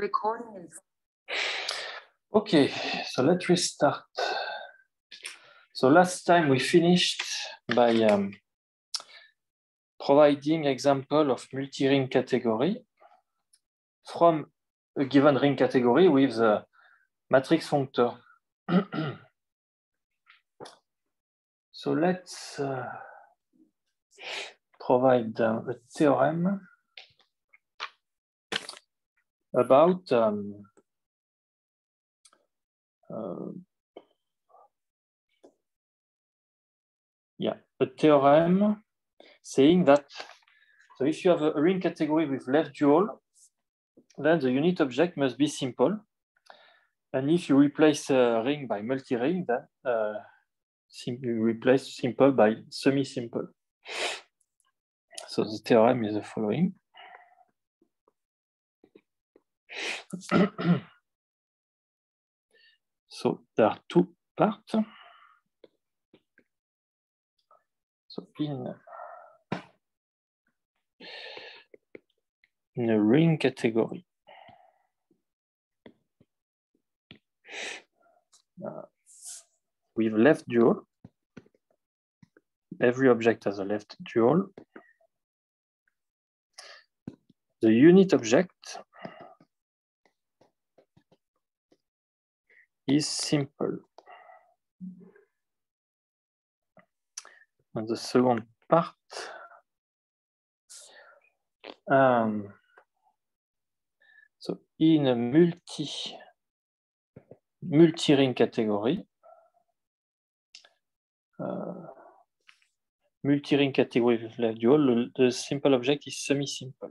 Recording is Okay, so let's restart. So last time we finished by um, providing example of multi-ring category from a given ring category with the matrix functor. so let's uh, provide uh, a theorem about um, uh, yeah, a theorem saying that so if you have a ring category with left dual, then the unit object must be simple. And if you replace a ring by multi-ring, then uh, you replace simple by semi-simple. So the theorem is the following. so there are two parts. So in, in a ring category, uh, with left dual, every object has a left dual. The unit object is simple. And the second part, um, so in a multi multi-ring category, uh, multi-ring category with left dual, the simple object is semi-simple.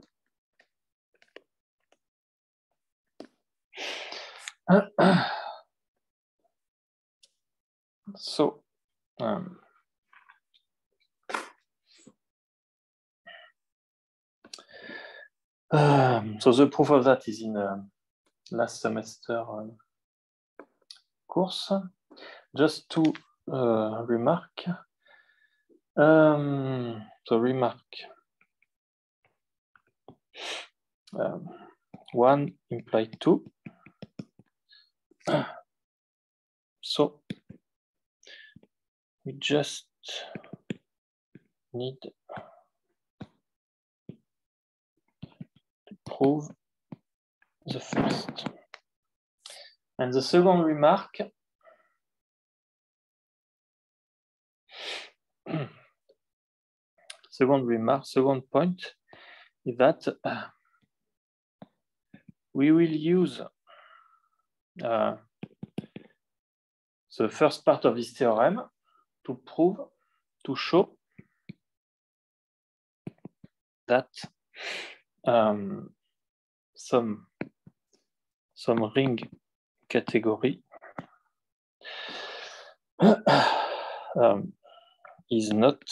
So, um, um, so the proof of that is in uh, last semester um, course. Just to uh, remark. Um, so remark. Um, one imply two. So we just need to prove the first. And the second remark, second remark, second point is that uh, we will use uh, the first part of this theorem to prove, to show that um, some, some ring category um, is not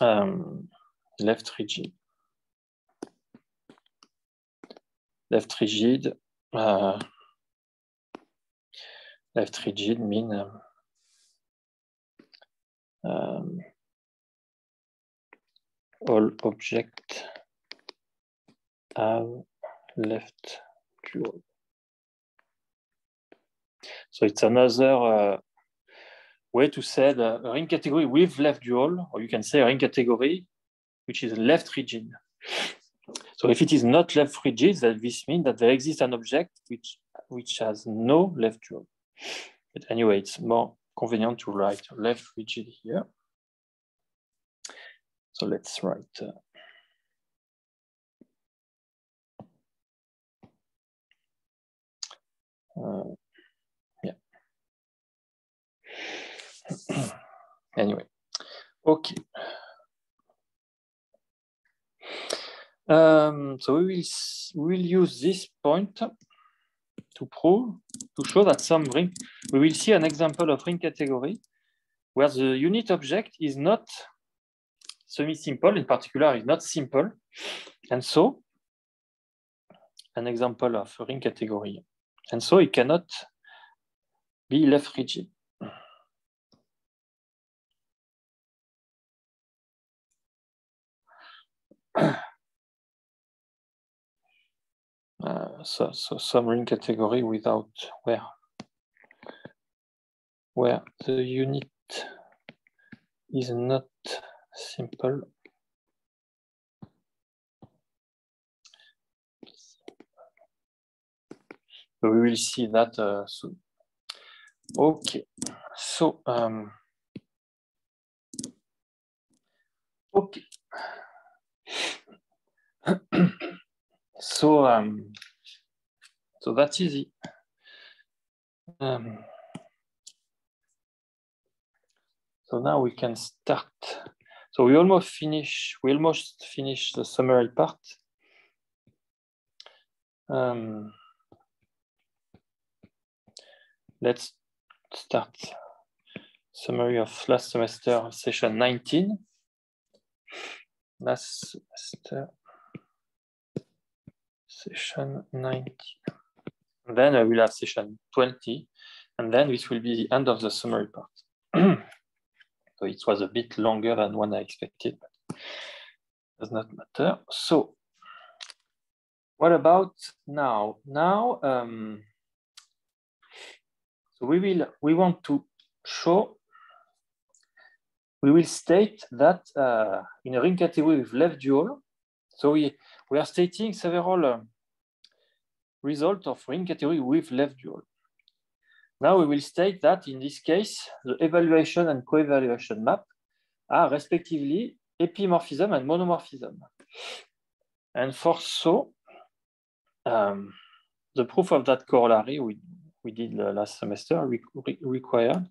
um, left rigid. Left rigid, uh, left rigid mean um, um, all object have left dual. So it's another uh, way to say the ring category with left dual, or you can say a ring category which is left rigid. So if it is not left rigid, then this means that there exists an object which, which has no left dual. But anyway, it's more convenient to write left rigid here. So let's write. Uh, uh, yeah. anyway, okay. Um, so we will, we will use this point to prove, to show that some ring, we will see an example of ring category where the unit object is not semi-simple, in particular is not simple. And so, an example of ring category. And so it cannot be left rigid. so, so some ring category without where where the unit is not simple. We will see that uh, soon. Okay, so um, okay. so um, so that's easy. Um, so now we can start. So we almost finish. We almost finish the summary part. Um, let's start summary of last semester session 19 last semester session 19 then I will have session 20 and then this will be the end of the summary part. So it was a bit longer than what I expected but does not matter. So what about now? Now um, so we will we want to show we will state that uh, in a ring category with left dual, so we, we are stating several uh, results of ring category with left dual. Now we will state that in this case, the evaluation and co-evaluation map are respectively epimorphism and monomorphism. And for so, um, the proof of that corollary we, we did last semester re required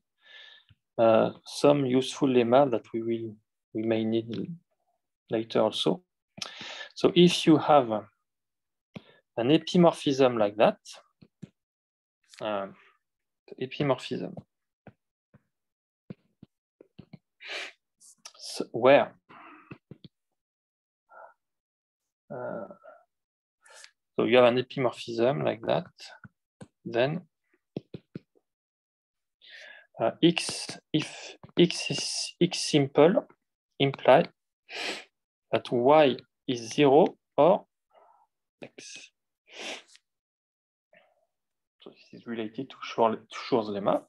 uh, some useful lemma that we will we may need later also. So if you have an epimorphism like that, epimorphism, so where? Uh, so you have an epimorphism like that, then uh, x if x is x simple imply that y is zero or x. So this is related to Schur's lemma.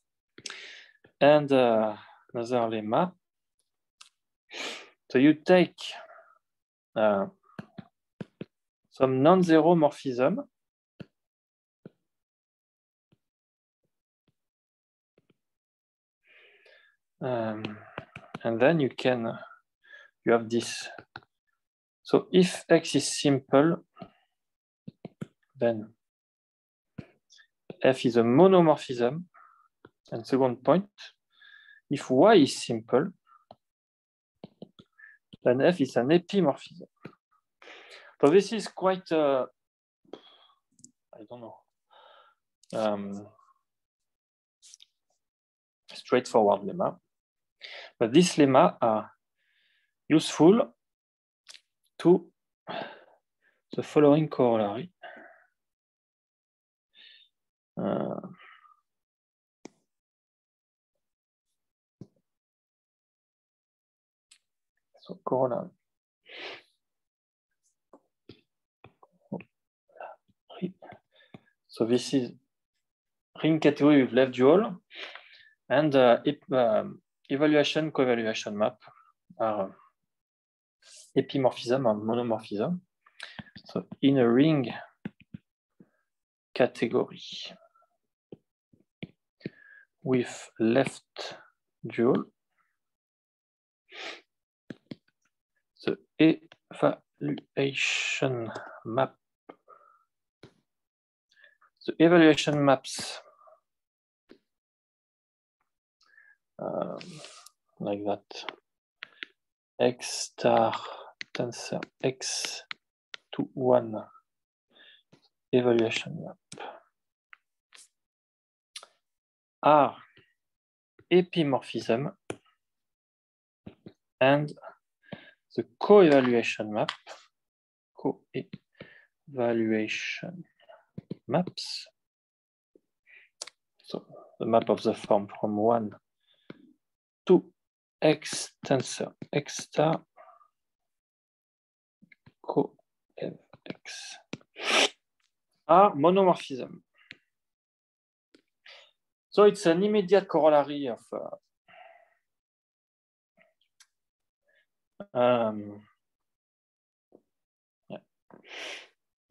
And uh, another lemma. So you take uh, some non-zero morphism Um, and then you can, you have this. So if X is simple, then F is a monomorphism. And second point, if Y is simple, then F is an epimorphism. So this is quite, uh, I don't know, um, straightforward lemma. But these lemma are useful to the following corollary. Uh, so this is ring category with left dual and uh, um, evaluation co-evaluation map are epimorphism and monomorphism. So in a ring category with left dual, the evaluation map, the evaluation maps um, like that. X star tensor X to one evaluation map are epimorphism and the co-evaluation map. Co-evaluation maps. So the map of the form from one to X tensor X star co X are monomorphism. So it's an immediate corollary of uh, um, yeah,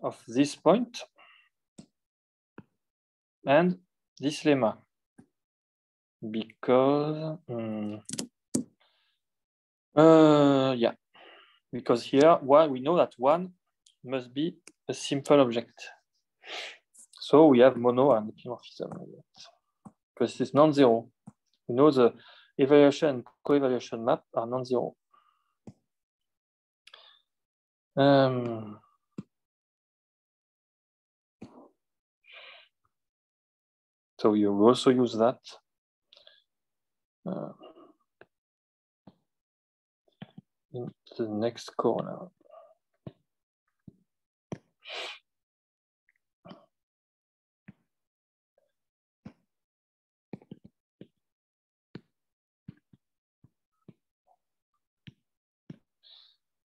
of this point and this lemma. Because um, uh, yeah because here we know that one must be a simple object. So we have mono and epimorphism because it's non-zero. We know the evaluation and co-evaluation map are non-zero. Um, so you also use that. Uh, in the next corner.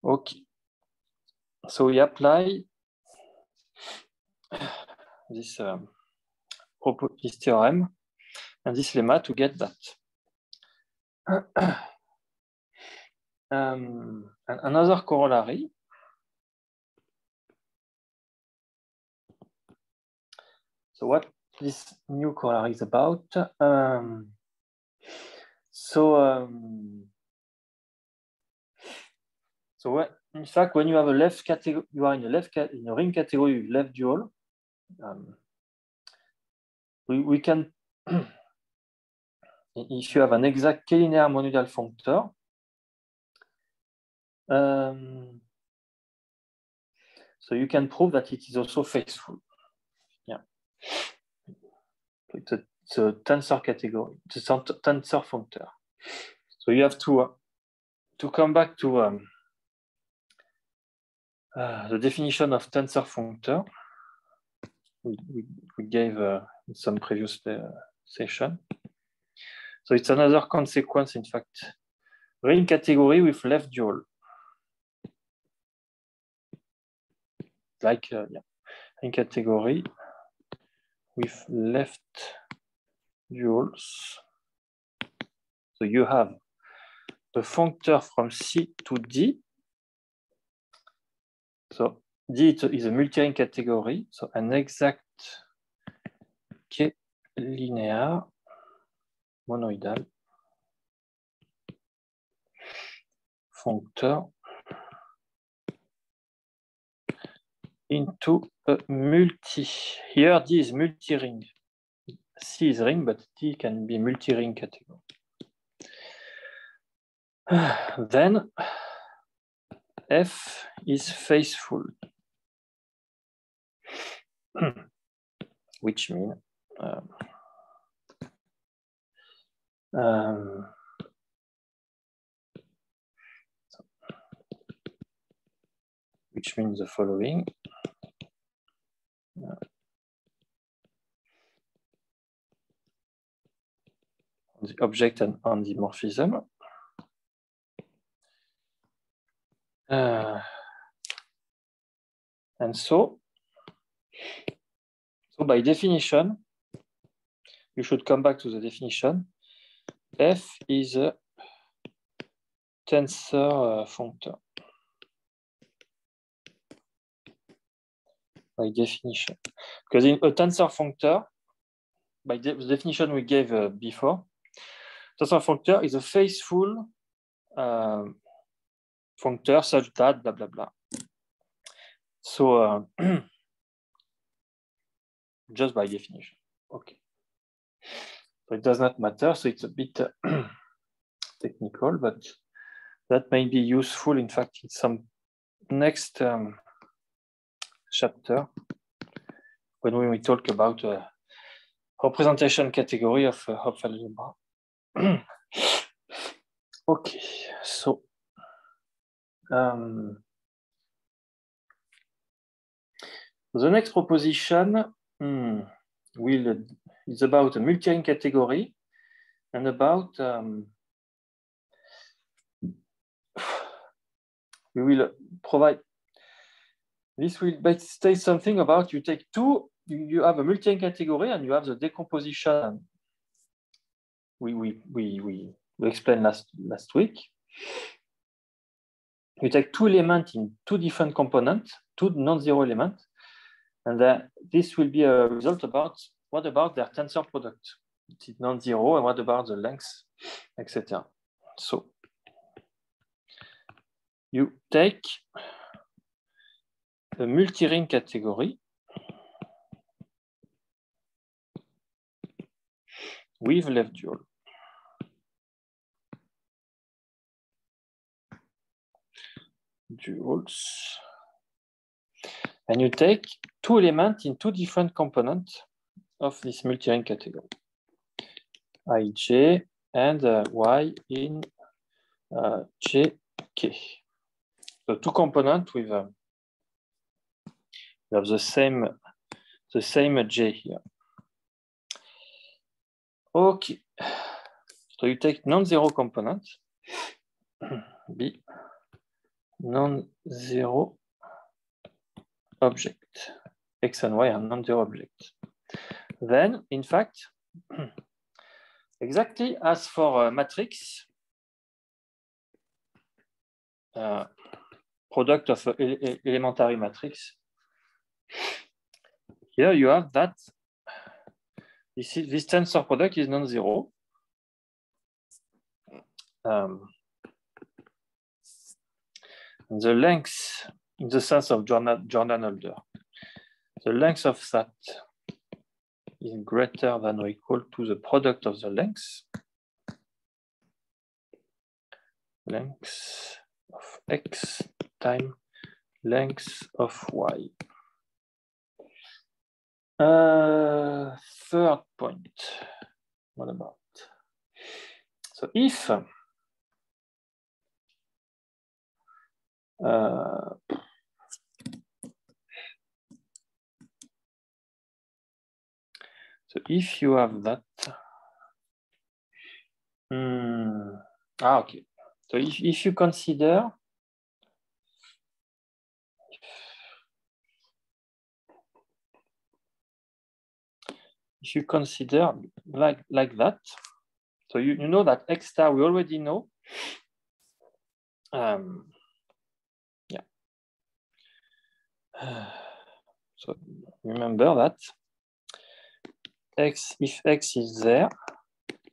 Okay, so we apply this, um, this theorem and this lemma to get that. um, another corollary So what this new corollary is about? Um, so um, so in fact, when you have a left category, you are in a left in a ring category with left dual. Um, we we can if you have an exact k-linear monoidal functor, um, so you can prove that it is also faithful. Yeah. It's a, it's a tensor category, it's a tensor functor. So you have to, uh, to come back to um, uh, the definition of tensor functor we, we, we gave uh, in some previous uh, session. So it's another consequence, in fact, ring category with left dual. Like, uh, yeah, ring category with left duals. So you have the functor from C to D. So D is a multi-ring category, so an exact K linear monoidal functor into a multi. Here, D is multi-ring. C is ring, but D can be multi-ring category. Then F is faithful, which means um, um, which means the following. Uh, the object and on the morphism. Uh, and so, so by definition, you should come back to the definition. F is a tensor uh, functor by definition. Because in a tensor functor, by the definition we gave uh, before, tensor functor is a faithful um, functor such that blah blah blah. So uh, just by definition, okay. So it does not matter. So it's a bit technical, but that may be useful, in fact, in some next um, chapter when we we talk about a representation category of uh, Hopf algebra. okay, so um, the next proposition hmm, will is about a multi-ring category and about um, we will provide this will say something about you take two, you, have a multi category and you have the decomposition we, we, we, we explained last, last week. You take two elements in two different components, two non-zero elements, and uh, this will be a result about what about their tensor product? Is it non-zero, and what about the length, etc. So you take a multi-ring category with left dual. Duals. And you take two elements in two different components of this multi-ring category. ij and uh, y in uh, jk. So two components with uh, we have the same the same j here. Okay. So you take non-zero component b non-zero object. X and Y are non-zero objects. Then, in fact, exactly as for a matrix, uh, product of elementary matrix, here you have that this, this tensor product is non-zero. Um, the length in the sense of Jordan, Jordan Holder. The length of that is greater than or equal to the product of the lengths. Length of x time length of y. Uh, third point, what about? So if Uh, so if you have that, hmm, ah, okay. So if, if you consider if you consider like like that, so you, you know that X star we already know um, so remember that x, if x is there,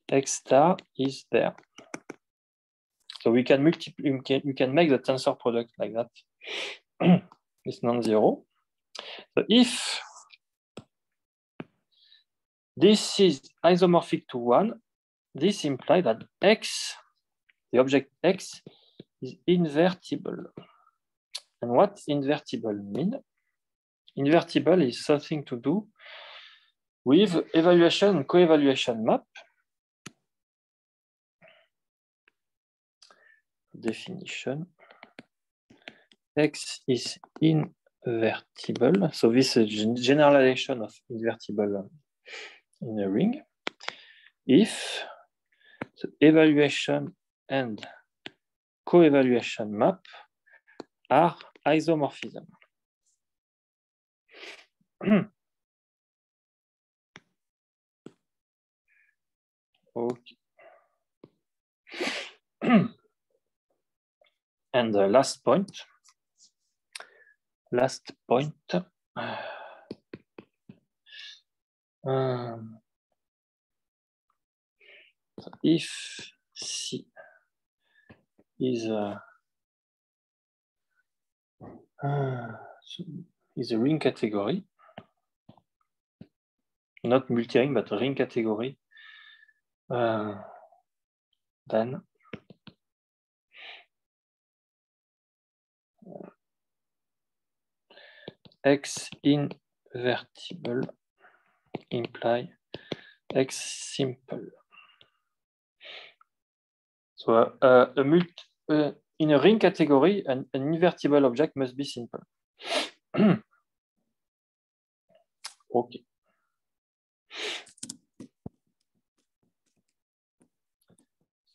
x star is there. So we can multiply, we can, we can make the tensor product like that. it's non-zero. So if this is isomorphic to one, this implies that x, the object x, is invertible. What invertible mean? Invertible is something to do with evaluation co-evaluation map. Definition. X is invertible. So this is generalization of invertible in a ring. If the evaluation and co-evaluation map are isomorphism. okay. and the last point, last point. Um, if C is a is a ring category, not multi-ring, but ring category. Uh, then x invertible imply x simple. So a multi, in a ring category, an, invertible object must be simple.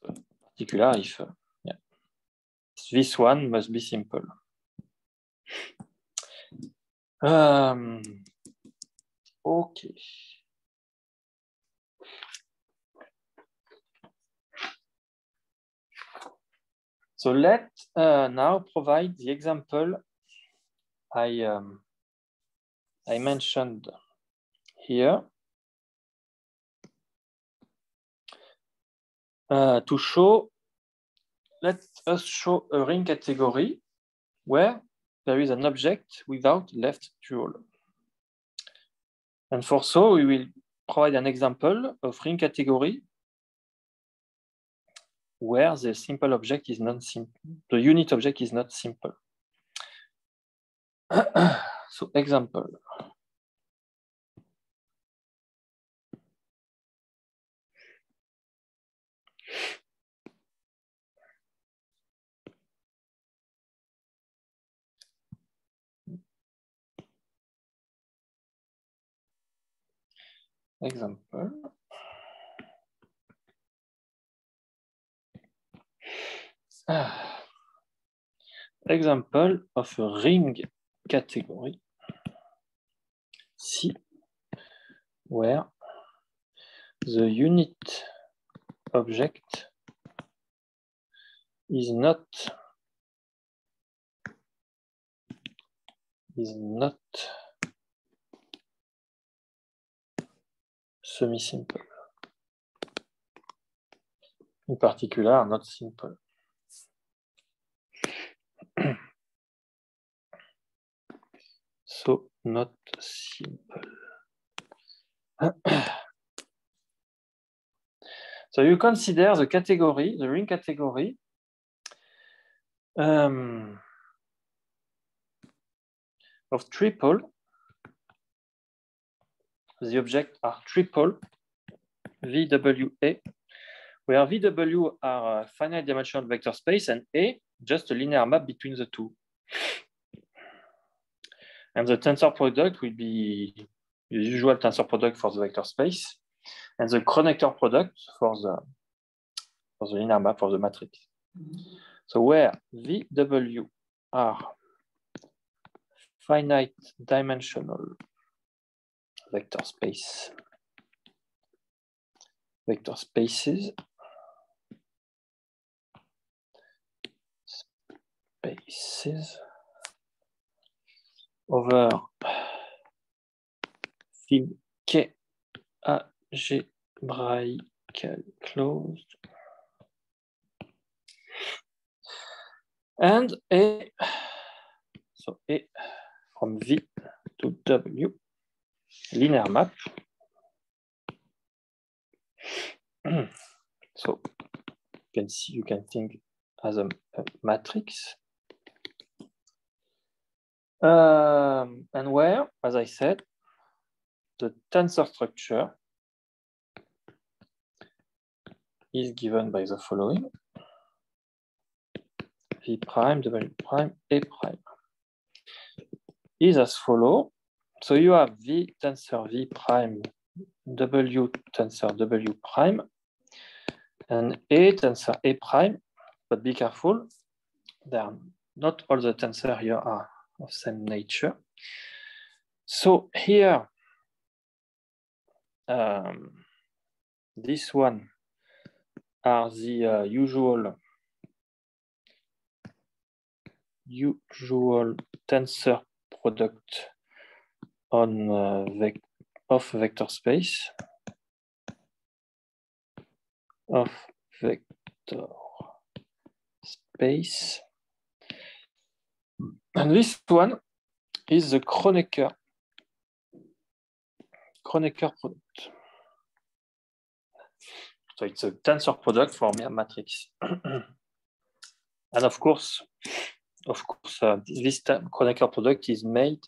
So, particular if yeah. this one must be simple. Um, okay. So let uh, now provide the example I um, I mentioned here uh, to show. Let us show a ring category where there is an object without left dual. And for so, we will provide an example of ring category where the simple object is not simple, the unit object is not simple. so example. Example. Example of a ring category C where the unit object is not is not semi-simple. In particular, not simple. So not simple. so you consider the category, the ring category, um, of triple. The object are triple VWA, where VW are a finite dimensional vector space and A just a linear map between the two. And the tensor product will be the usual tensor product for the vector space, and the Kronecker product for the, for the linear map for the matrix. So where VW are finite dimensional vector space, vector spaces, spaces over. Film K. Algebraical closed and A. So A from V to W. Linear map. So you can see you can think as a matrix um, and where, as I said, the tensor structure is given by the following. V prime, W prime, A prime is as follow. So you have V tensor V prime, W tensor W prime, and A tensor A prime, but be careful, there are not all the tensor here are of same nature. So here, um, this one are the uh, usual usual tensor product on uh, vec of vector space of vector space and this one is the Kronecker, Kronecker product. So it's a tensor product for matrix. and of course, of course, uh, this Kronecker product is made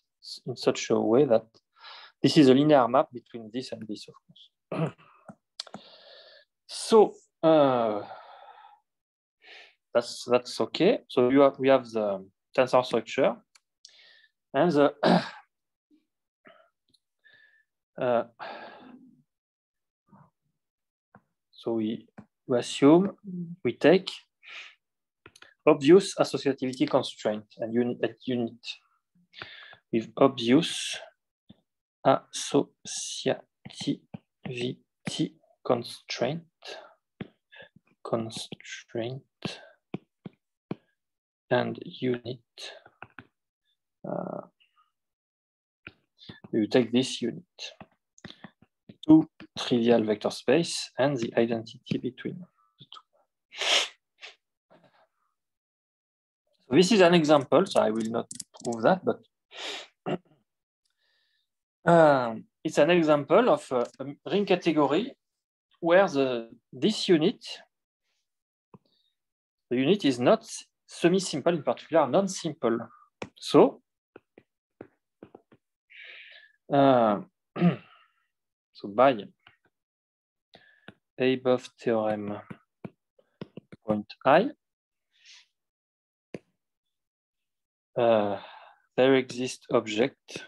in such a way that this is a linear map between this and this, of course. so uh, that's that's okay. So you have we have the tensor structure. And the uh, so we, we assume we take obvious associativity constraint and unit at unit. with obvious associativity constraint constraint and unit. Uh, you take this unit, two trivial vector space and the identity between the two. So this is an example, so I will not prove that, but um, it's an example of a, a ring category where the this unit, the unit is not semi-simple, in particular non-simple. So, uh, so by above theorem point i, uh, there exists object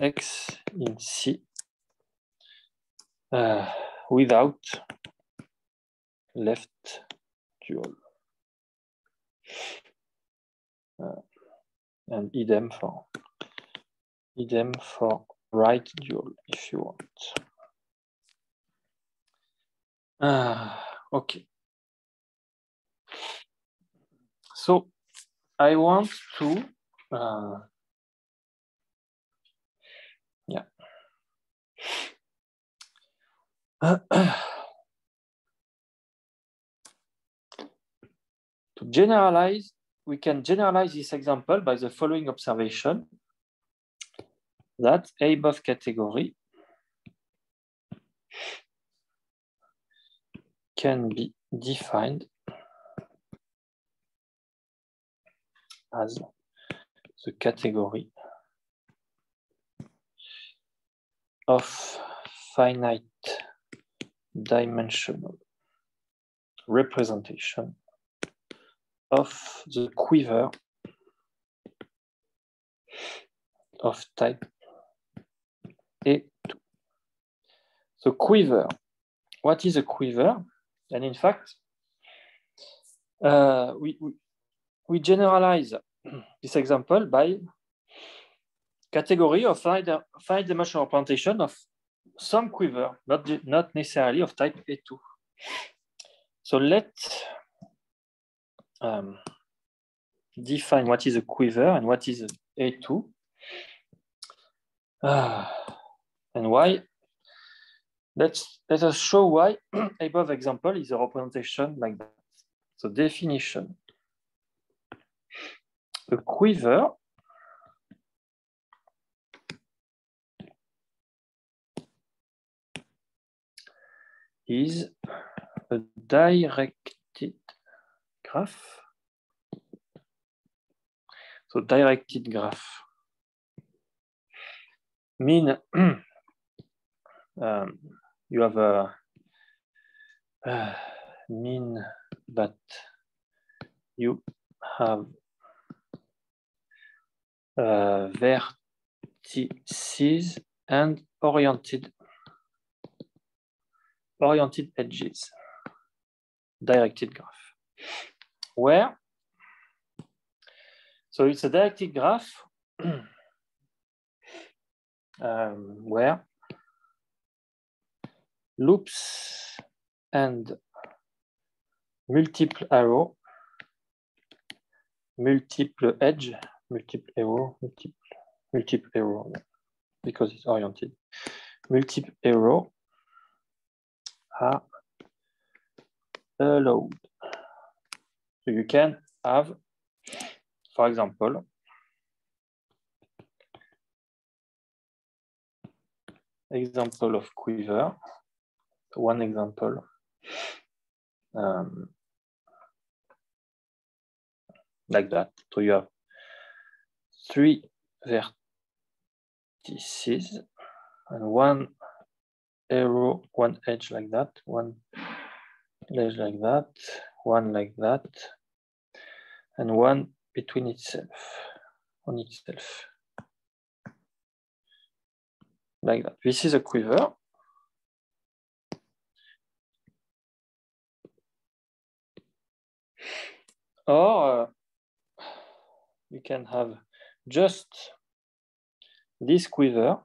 x in C uh, without left dual. Uh, and idem for idem for right dual if you want. Uh, okay. So I want to uh, yeah. generalize, we can generalize this example by the following observation. That A above category can be defined as the category of finite dimensional representation of the quiver of type A2. So quiver, what is a quiver? And in fact, uh, we, we, we generalize this example by category of finite-dimensional representation of some quiver, not, not necessarily of type A2. So let's um, define what is a quiver and what is A2 uh, and why. Let's, let us show why above example is a representation like that. So definition. A quiver is a directed So directed graph mean um, you have a, uh, mean that you have uh, vertices and oriented oriented edges, directed graph. Where? So it's a directed graph. Um, where? Loops and multiple arrow, multiple edge, multiple arrow, multiple, multiple arrow, because it's oriented, multiple arrow. Are allowed. So you can have, for example, example of quiver, one example. Um, like that. So you have three vertices and one arrow, one edge like that, one edge like that, one like that, and one between itself, on itself. Like that. This is a quiver. Or uh, you can have just this quiver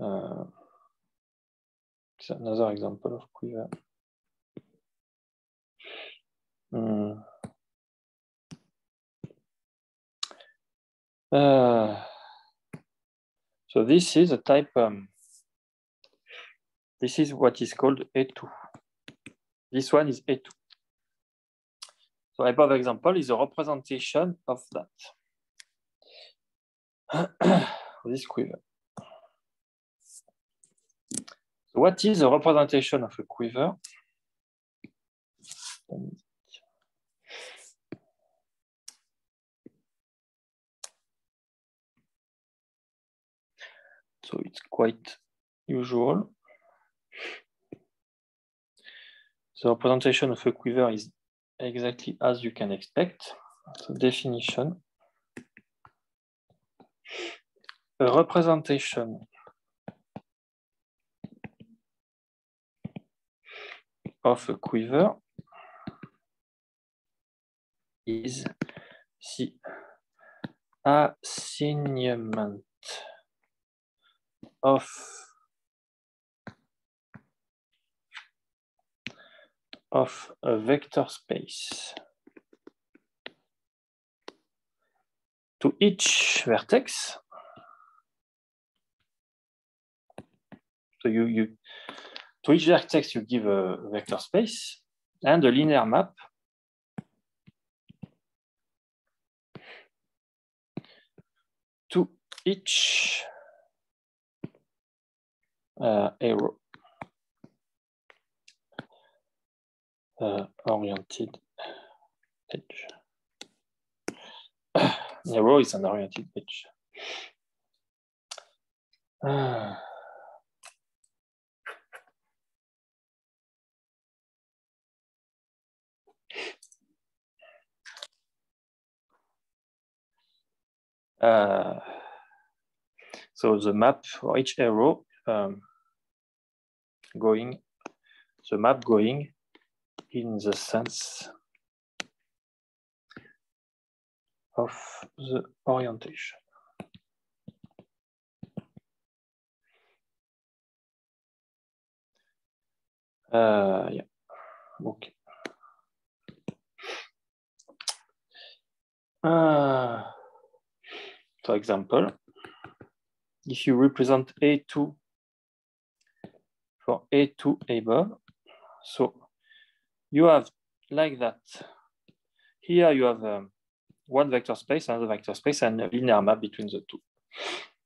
uh, another example of quiver. Mm. Uh, so this is a type, um, this is what is called A2. This one is A2. So above example is a representation of that. this quiver. What is the representation of a quiver? So it's quite usual. The representation of a quiver is exactly as you can expect. So definition. A representation of a quiver is the assignment of of a vector space to each vertex. So you, you to each vertex you give a vector space and a linear map to each uh, arrow uh, oriented edge. arrow is an oriented edge. Uh, uh, so the map for each arrow um, going, the map going in the sense of the orientation. Uh, yeah, okay. Uh, for example, if you represent A2 for A2 above, so you have like that. Here you have um, one vector space, another vector space, and a linear map between the two.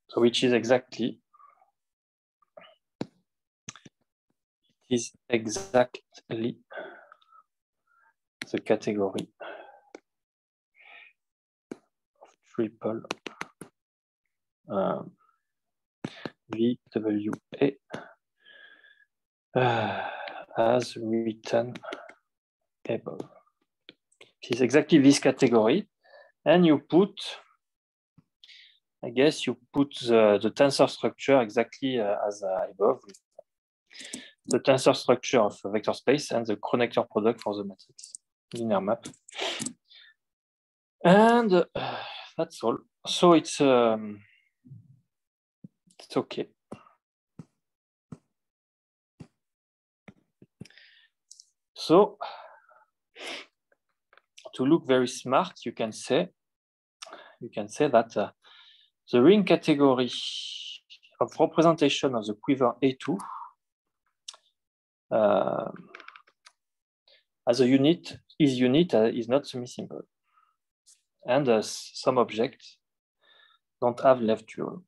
So which is exactly, it is exactly the category of triple um, VWA uh, as written above. It is exactly this category. And you put, I guess you put the, the tensor structure exactly uh, as uh, above. The tensor structure of a vector space and the Kronecker product for the matrix linear map. And uh, that's all. So it's um, it's okay. So to look very smart, you can say you can say that uh, the ring category of representation of the quiver A2 uh, as a unit is unit uh, is not semi-simple, and uh, some objects don't have left dual.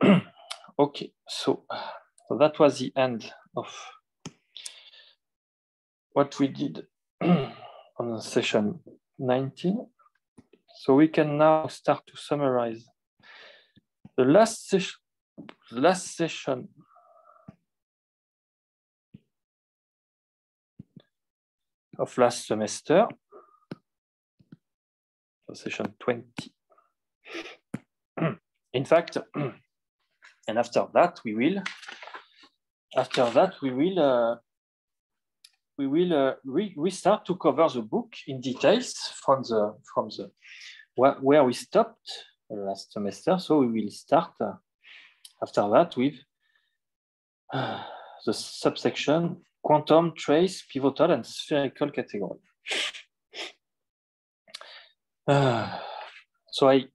okay, so, so that was the end of what we did on session 19. So we can now start to summarize the last last session of last semester, session 20. In fact, and after that, we will, after that, we will uh, we will uh, re restart to cover the book in details from the from the where, where we stopped last semester. So we will start uh, after that with uh, the subsection quantum, trace, pivotal, and spherical category. Uh, so I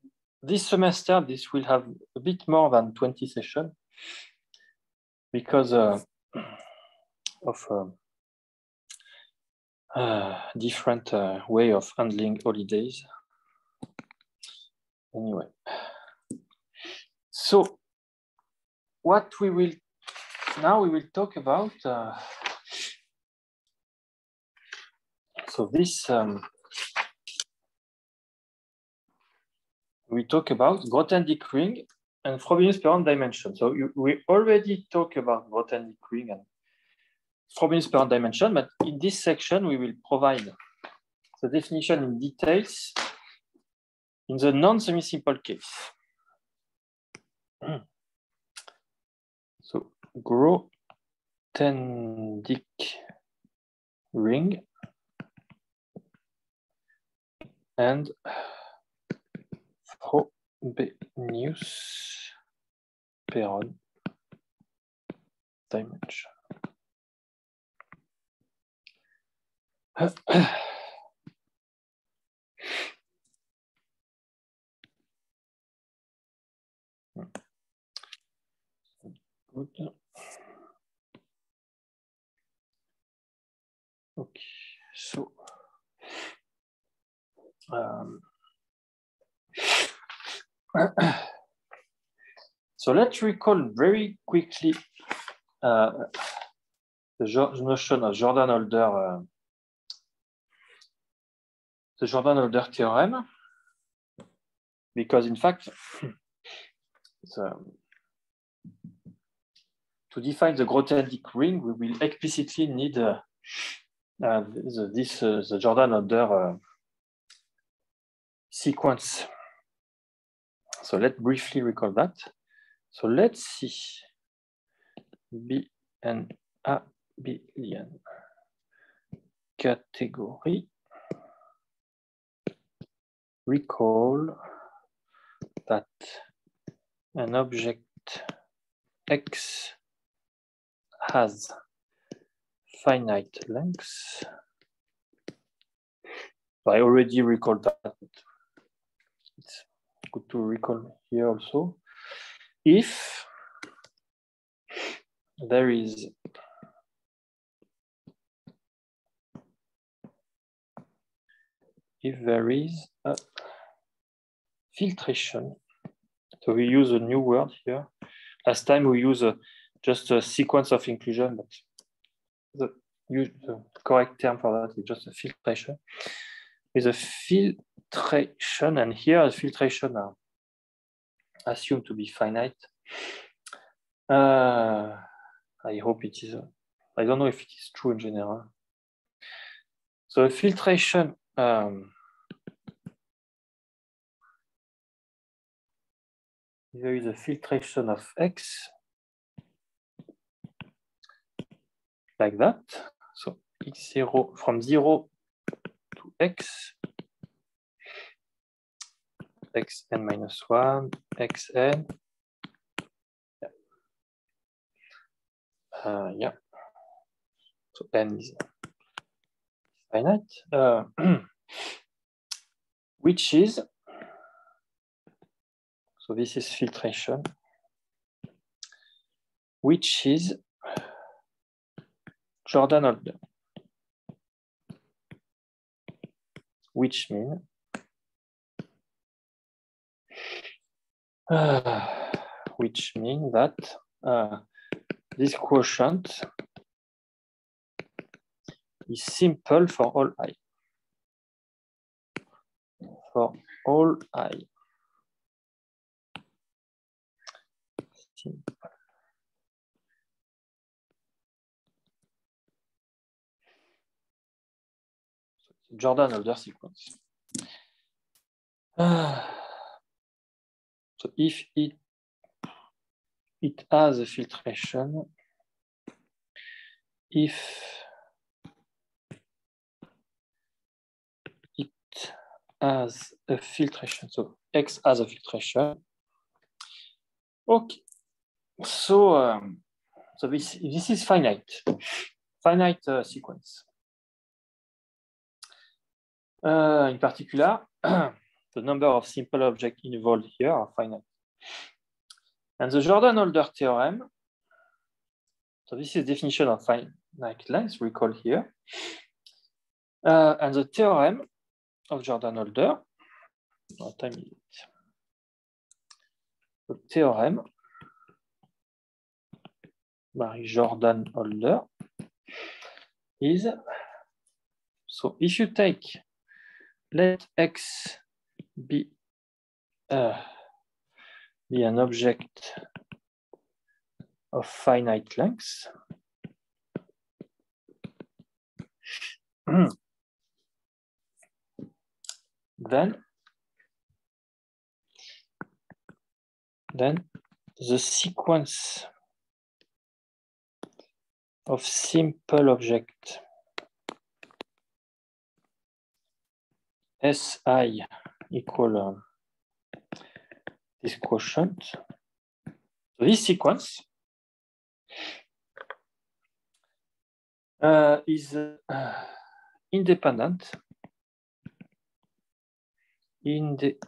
this semester this will have a bit more than 20 sessions because uh, of um, uh, different uh, way of handling holidays. Anyway, so what we will now we will talk about. Uh, so this um, we talk about Grothendieck ring and Frobenius Perron dimension. So you, we already talk about Grothendieck ring and Frobenius Perron dimension, but in this section, we will provide the definition in details in the non-semi-simple case. So Grothendieck ring and Frobenius parent dimension. Okay, so um, so let's recall very quickly uh, the notion of Jordan-Holder uh, the Jordan-Holder theorem, because in fact, the, to define the Grothendieck ring, we will explicitly need uh, uh, the, this uh, the Jordan-Holder uh, sequence. So let's briefly recall that. So let's see B and abelian category recall that an object X has finite length. I already recalled that. Good to recall here also. If there is if there is a filtration. So we use a new word here. Last time we use a, just a sequence of inclusion, but the, the correct term for that is just a filtration. With a filtration, and here the filtration are assumed to be finite. Uh, I hope it is. I don't know if it is true in general. So a filtration um, there is a filtration of X like that. So X0 from zero to X, Xn minus one, Xn. Yeah. Uh, yeah. So N is finite, uh, which is so this is filtration, which is Jordan Holder, which mean uh, which mean that uh, this quotient is simple for all i. For all i. Jordan Holder Sequence. Uh, ah. so if it, it has a filtration, if it has a filtration, so X has a filtration. Okay, so um, so this this is finite, finite uh, sequence. Uh, in particular, the number of simple objects involved here are finite. And the Jordan-Holder theorem, so this is definition of finite length, recall here. Uh, and the theorem of Jordan-Holder, what time is it? The theorem by Jordan-Holder is, so if you take, let X be, uh, be an object of finite length, then then the sequence of simple object Si equal uh, this quotient. So this sequence uh, is uh, independent independent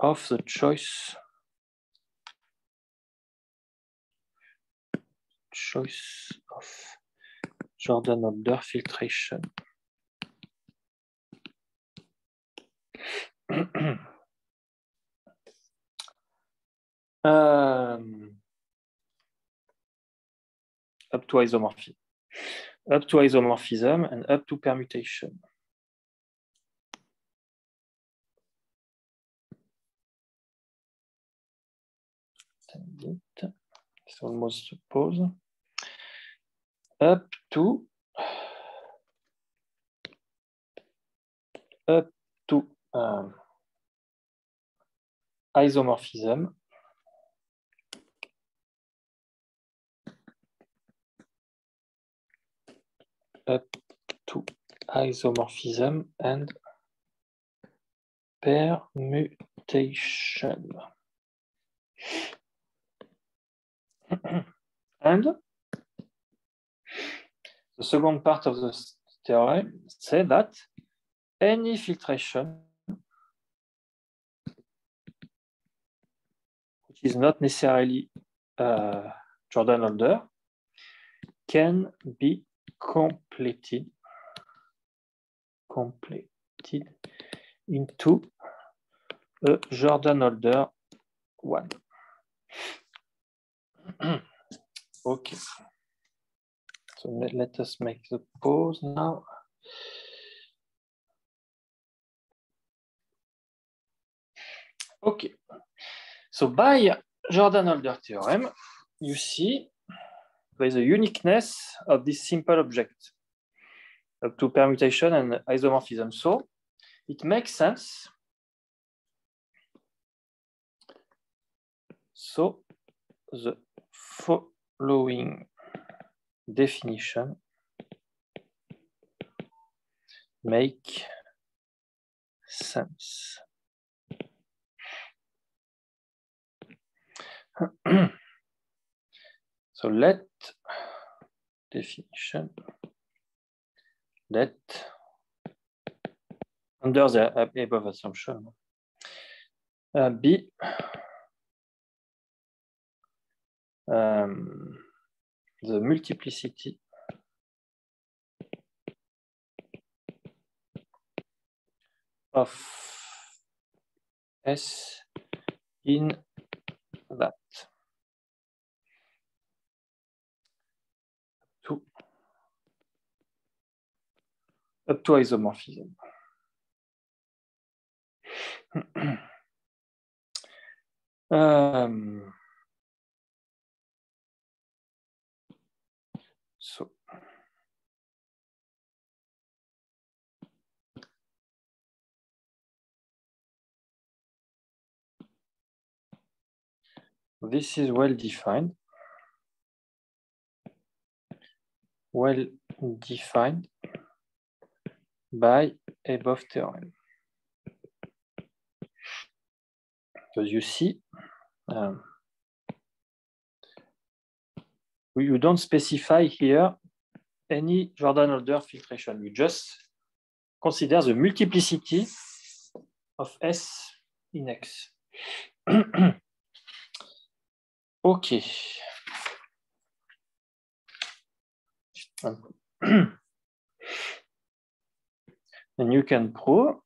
of the choice choice of Jordan-Holder filtration. um, up to isomorphism, up to isomorphism and up to permutation. It's almost pause. Up to up to um, isomorphism up to isomorphism and permutation. and the second part of the theorem says that any filtration which is not necessarily uh, Jordan-Holder can be completed completed into a Jordan-Holder one. okay. So let, let us make the pause now. Okay. So by Jordan-Holder theorem, you see there is a uniqueness of this simple object up to permutation and isomorphism. So it makes sense. So the following definition. Make sense. so let definition. Let under the above assumption. Uh, be um, the multiplicity of S in that. To up to isomorphism. um, so this is well defined. well defined by above theorem. Because you see, um, you don't specify here any Jordan-Holder filtration. You just consider the multiplicity of S in X. okay. and you can prove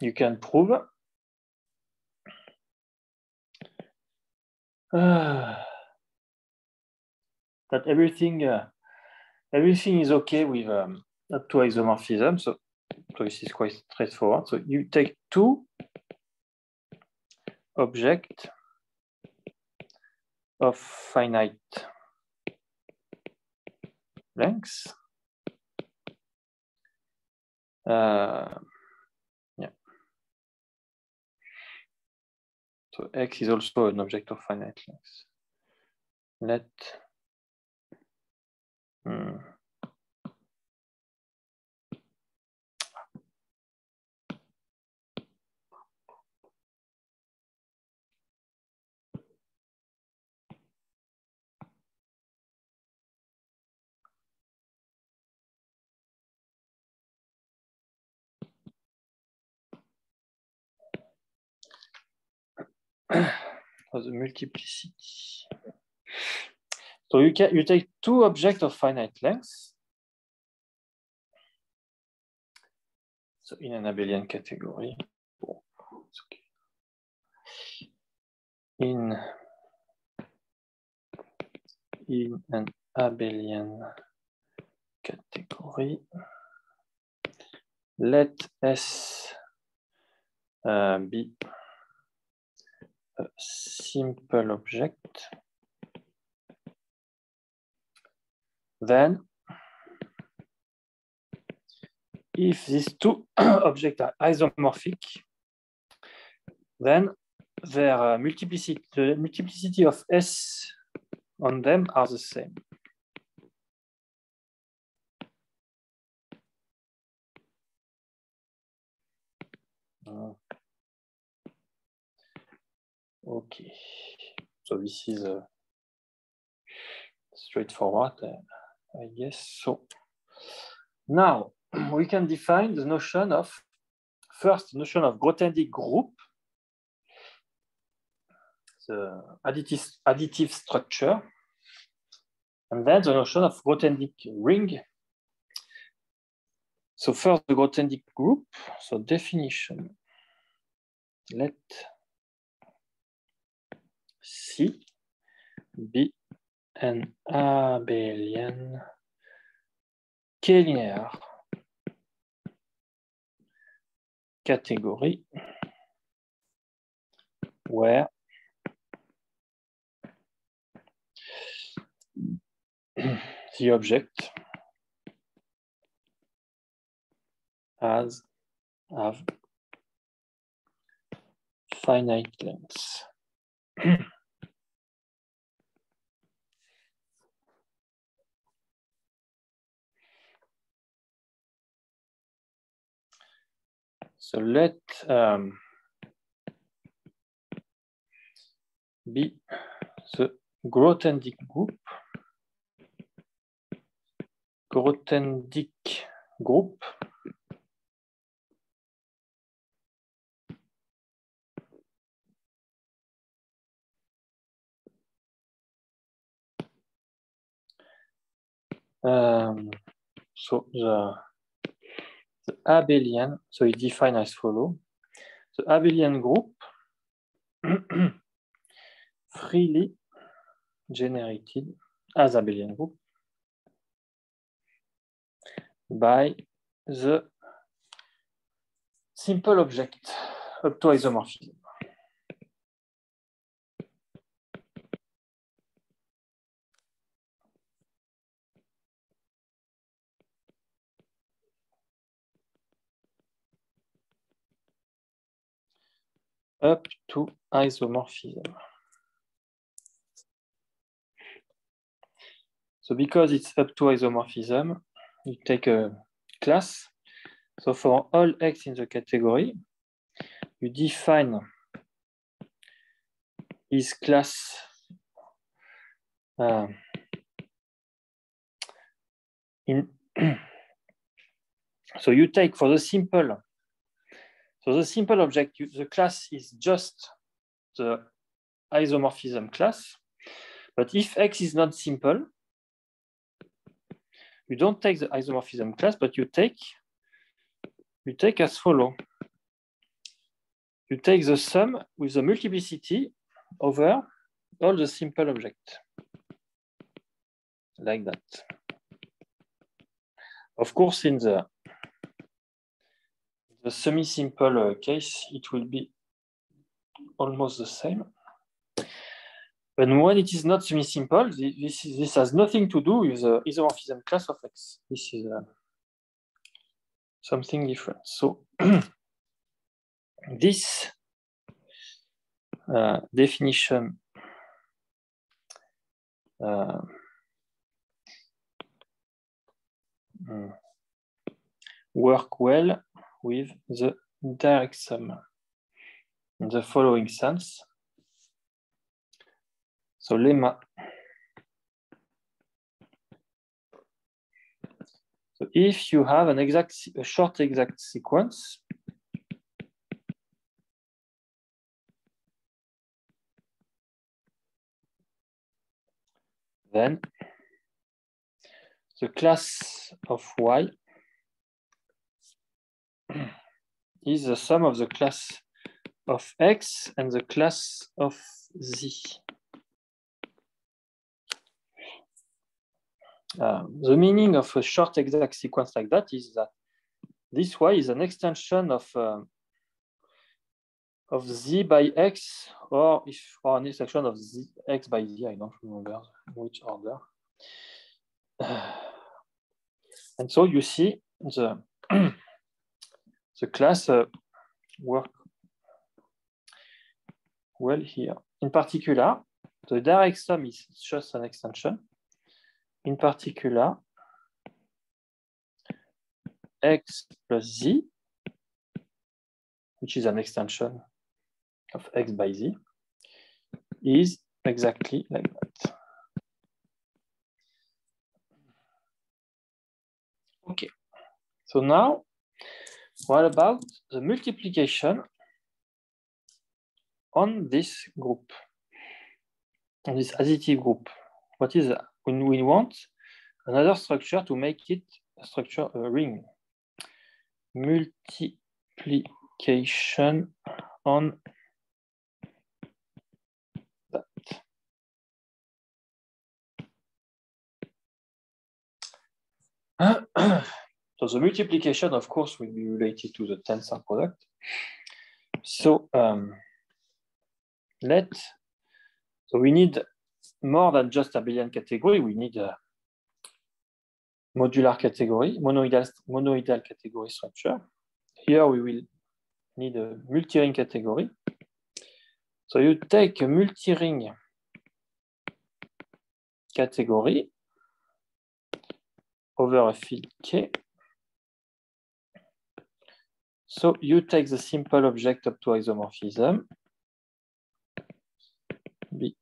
you can prove uh, that everything uh, everything is okay with um, up to isomorphism. So, so this is quite straightforward. So you take two object of finite lengths. Uh, yeah. So X is also an object of finite length. Let hmm. For the multiplicity. So you can you take two objects of finite length. So in an abelian category. In in an abelian category, let S uh, be a simple object, then if these two objects are isomorphic, then their uh, multiplicity, the multiplicity of S on them are the same. Uh, Okay, so this is uh, straightforward, uh, I guess. So now we can define the notion of first notion of Grothendieck group, the additive, additive structure, and then the notion of Grothendieck ring. So first the Grothendieck group, so definition. Let C be an abelian k-linear category where. The object. Has have finite length. so let um, be the Grothendieck group. Grothendieck group Um, so the, the abelian, so it's defined as follow. The abelian group freely generated as abelian group by the simple object up up to isomorphism. So because it's up to isomorphism, you take a class. So for all x in the category, you define is class uh, in so you take for the simple so the simple object the class is just the isomorphism class. But if x is not simple you don't take the isomorphism class but you take you take as follow. You take the sum with the multiplicity over all the simple object. Like that. Of course, in the, the semi-simple uh, case, it will be almost the same. But when it is not semi-simple, this, this has nothing to do with the isomorphism class of X. This is uh, something different. So this uh, definition uh, mm, work well with the direct sum in the following sense. So lemma. So if you have an exact, a short exact sequence, Then the class of y is the sum of the class of x and the class of z. Uh, the meaning of a short exact sequence like that is that this y is an extension of uh, of z by x, or if or an extension of z x by z, I don't remember which order. And so you see the the class uh, work well here. In particular, the direct sum is just an extension. In particular, x plus z, which is an extension of x by z is exactly like that. Okay, so now what about the multiplication on this group, on this additive group? What is that? When we want another structure to make it a structure, a ring. Multiplication on so the multiplication, of course, will be related to the tensor product. So um, let, so we need more than just abelian category. We need a modular category, monoidal, monoidal category structure. Here we will need a multi-ring category. So you take a multi-ring category over a field K. So you take the simple object up to isomorphism, be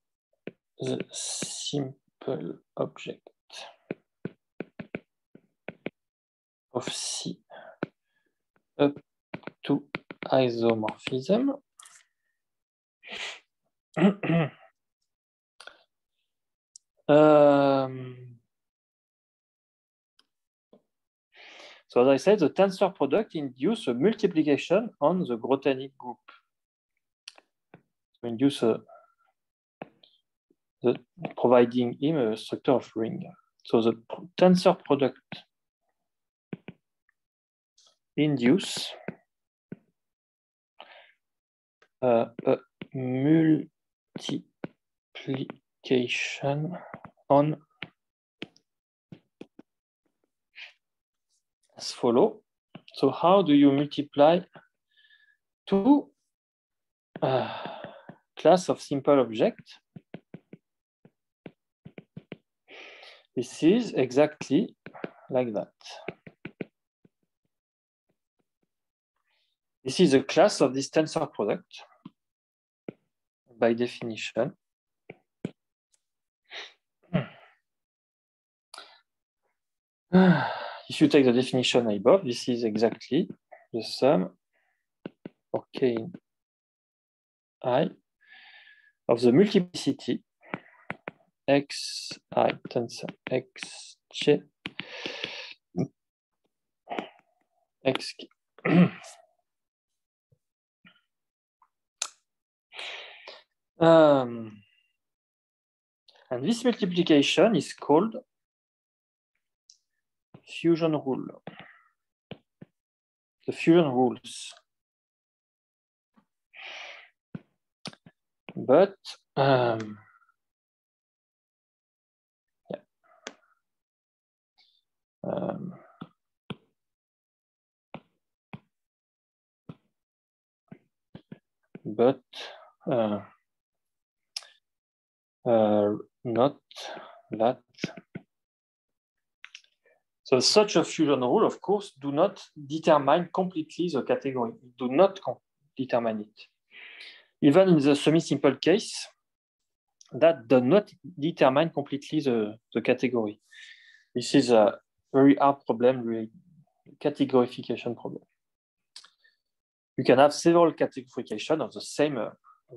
the simple object of C up to isomorphism. um, So as I said, the tensor product induce a multiplication on the Grothendieck group. So induce a, the, providing him a structure of ring. So the tensor product induce uh, a multiplication on as follow. So how do you multiply two uh, class of simple object? This is exactly like that. This is a class of this tensor product by definition. If you take the definition above, this is exactly the sum for k in i of the multiplicity x i tensor x j x um, and this multiplication is called fusion rule. The fusion rules. But um, yeah. Um, but uh, uh, not that. So such a fusion rule, of course, do not determine completely the category, do not determine it. Even in the semi-simple case, that does not determine completely the, the category. This is a very hard problem, really, categorification problem. You can have several categorification of the same, uh,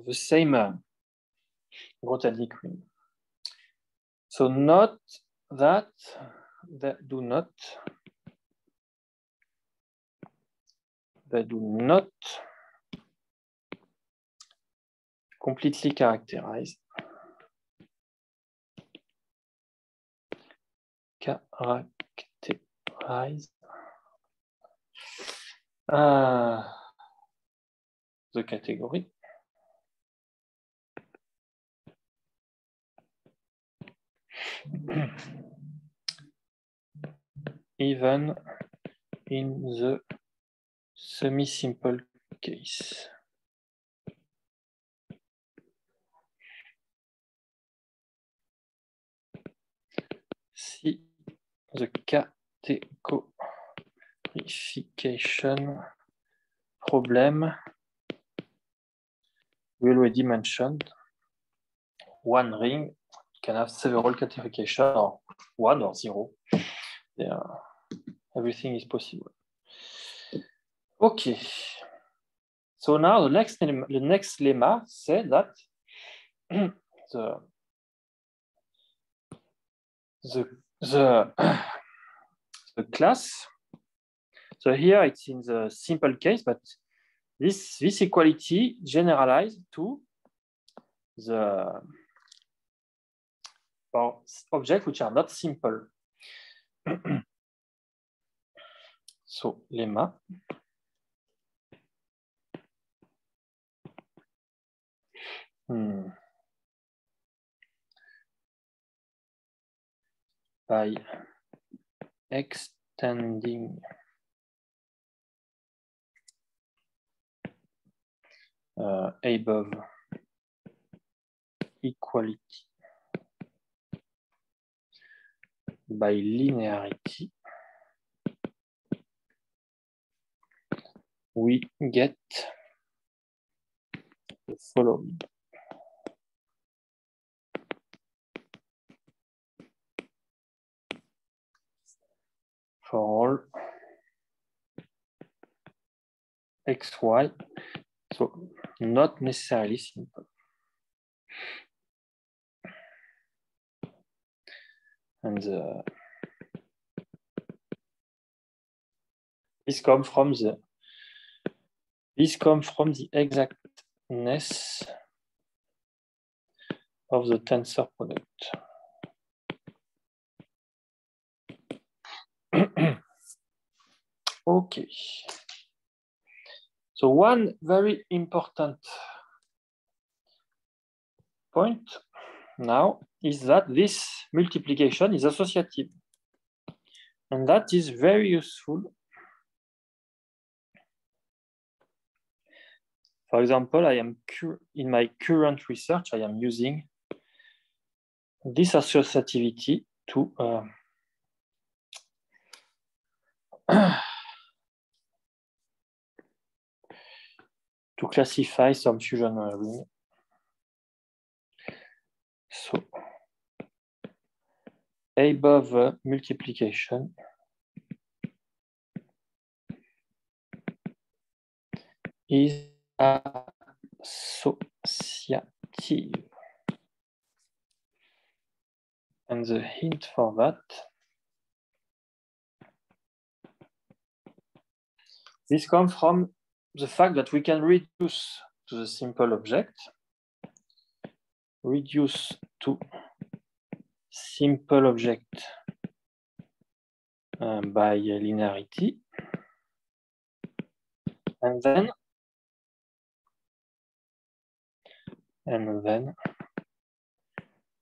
the same uh, Grothendieck ring. So not that, that do not, that do not completely characterize characterize uh, the category even in the semi-simple case. Si the categorification problem we already mentioned one ring can have several categorification or one or zero. Yeah, everything is possible. Okay. So now the next the next lemma said that the the the the class. So here it's in the simple case, but this this equality generalized to the objects which are not simple. so lemma. Hmm. By extending uh, above equality by linearity, we get the following. For all xy, so not necessarily simple. And uh, this come from the this come from the exactness of the tensor product. okay. So one very important point now is that this multiplication is associative. And that is very useful. For example, I am in my current research, I am using this associativity to uh, to classify some fusion ring. So above multiplication is associative. And the hint for that this comes from the fact that we can reduce to the simple object, reduce to simple object um, by linearity, and then and then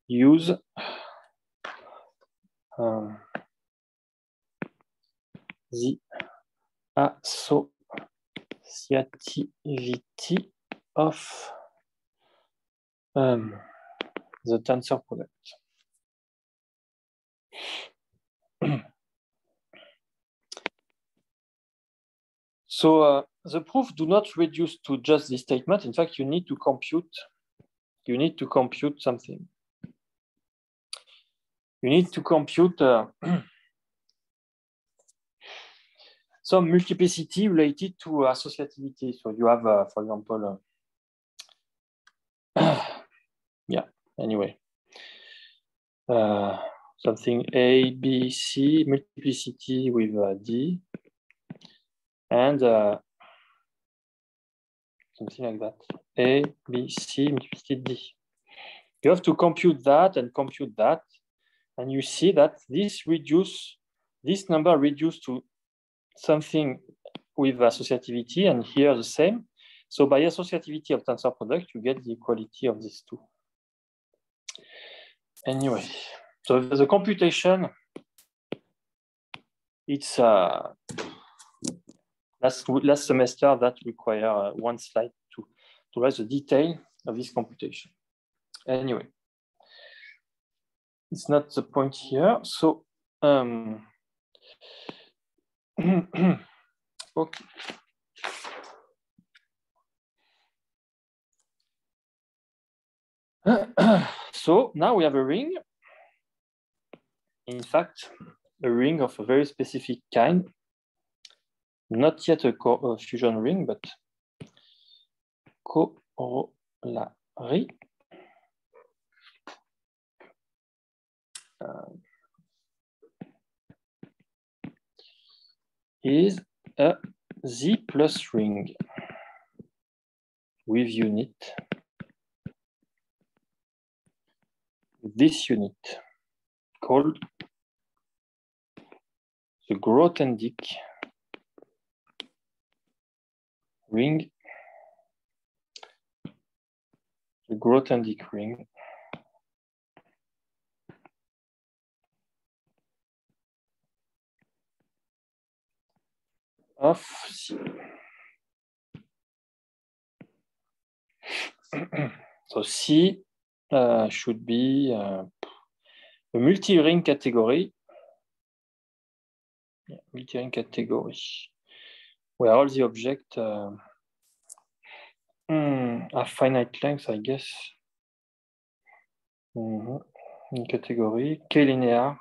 use um, the associativity of um, the tensor product. so uh, the proof do not reduce to just this statement. In fact, you need to compute, you need to compute something. You need to compute uh, some multiplicity related to associativity. So you have, uh, for example, uh, yeah, anyway, uh, something A, B, C, multiplicity with uh, D, and uh, something like that. A, B, C, multiplicity D. You have to compute that and compute that. And you see that this reduce, this number reduced to something with associativity and here the same. So by associativity of tensor product, you get the equality of these two. Anyway, so the computation, it's uh, last, last semester that require uh, one slide to, to write the detail of this computation. Anyway, it's not the point here. So, um, okay. so now we have a ring. In fact, a ring of a very specific kind. Not yet a, a fusion ring, but corollary. Uh, is a Z plus ring with unit. This unit called the Grothendieck ring, the Grothendieck ring of so C uh, should be uh, a multi-ring category. Multi-ring category where all the objects uh, mm, have finite length, I guess. Mm -hmm. K-linéaire.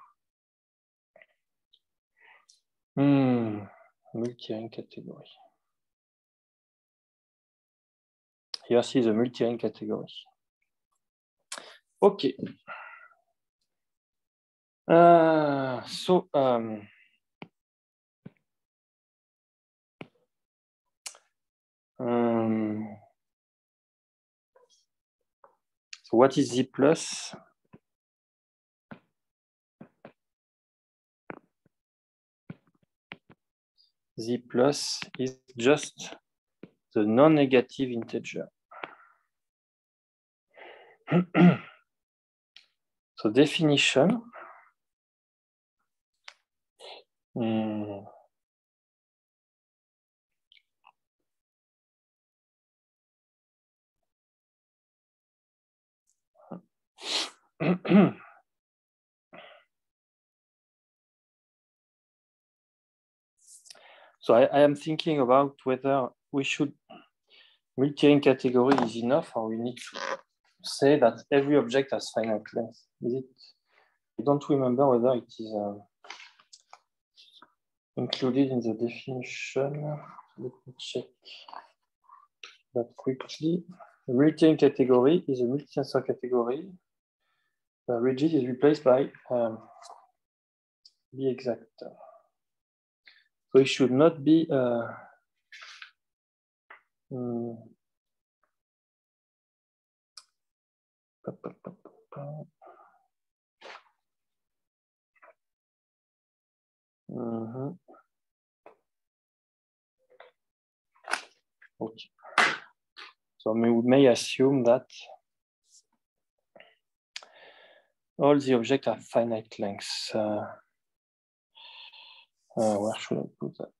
Mm. multi-ring category. Here see the multi-ring category. Okay. Uh, so um, um, so what is Z plus? z plus is just the non-negative integer. so definition. Hmm. so I, I, am thinking about whether we should multi-ring category is enough or we need to say that every object has finite length. Is it? I don't remember whether it is uh, included in the definition. Let me check that quickly. Multi-ring category is a multi-tensor category the rigid is replaced by um, be exact. So it should not be uh, um, Mhm. Okay. So we may assume that all the objects have finite lengths. Where should I put that?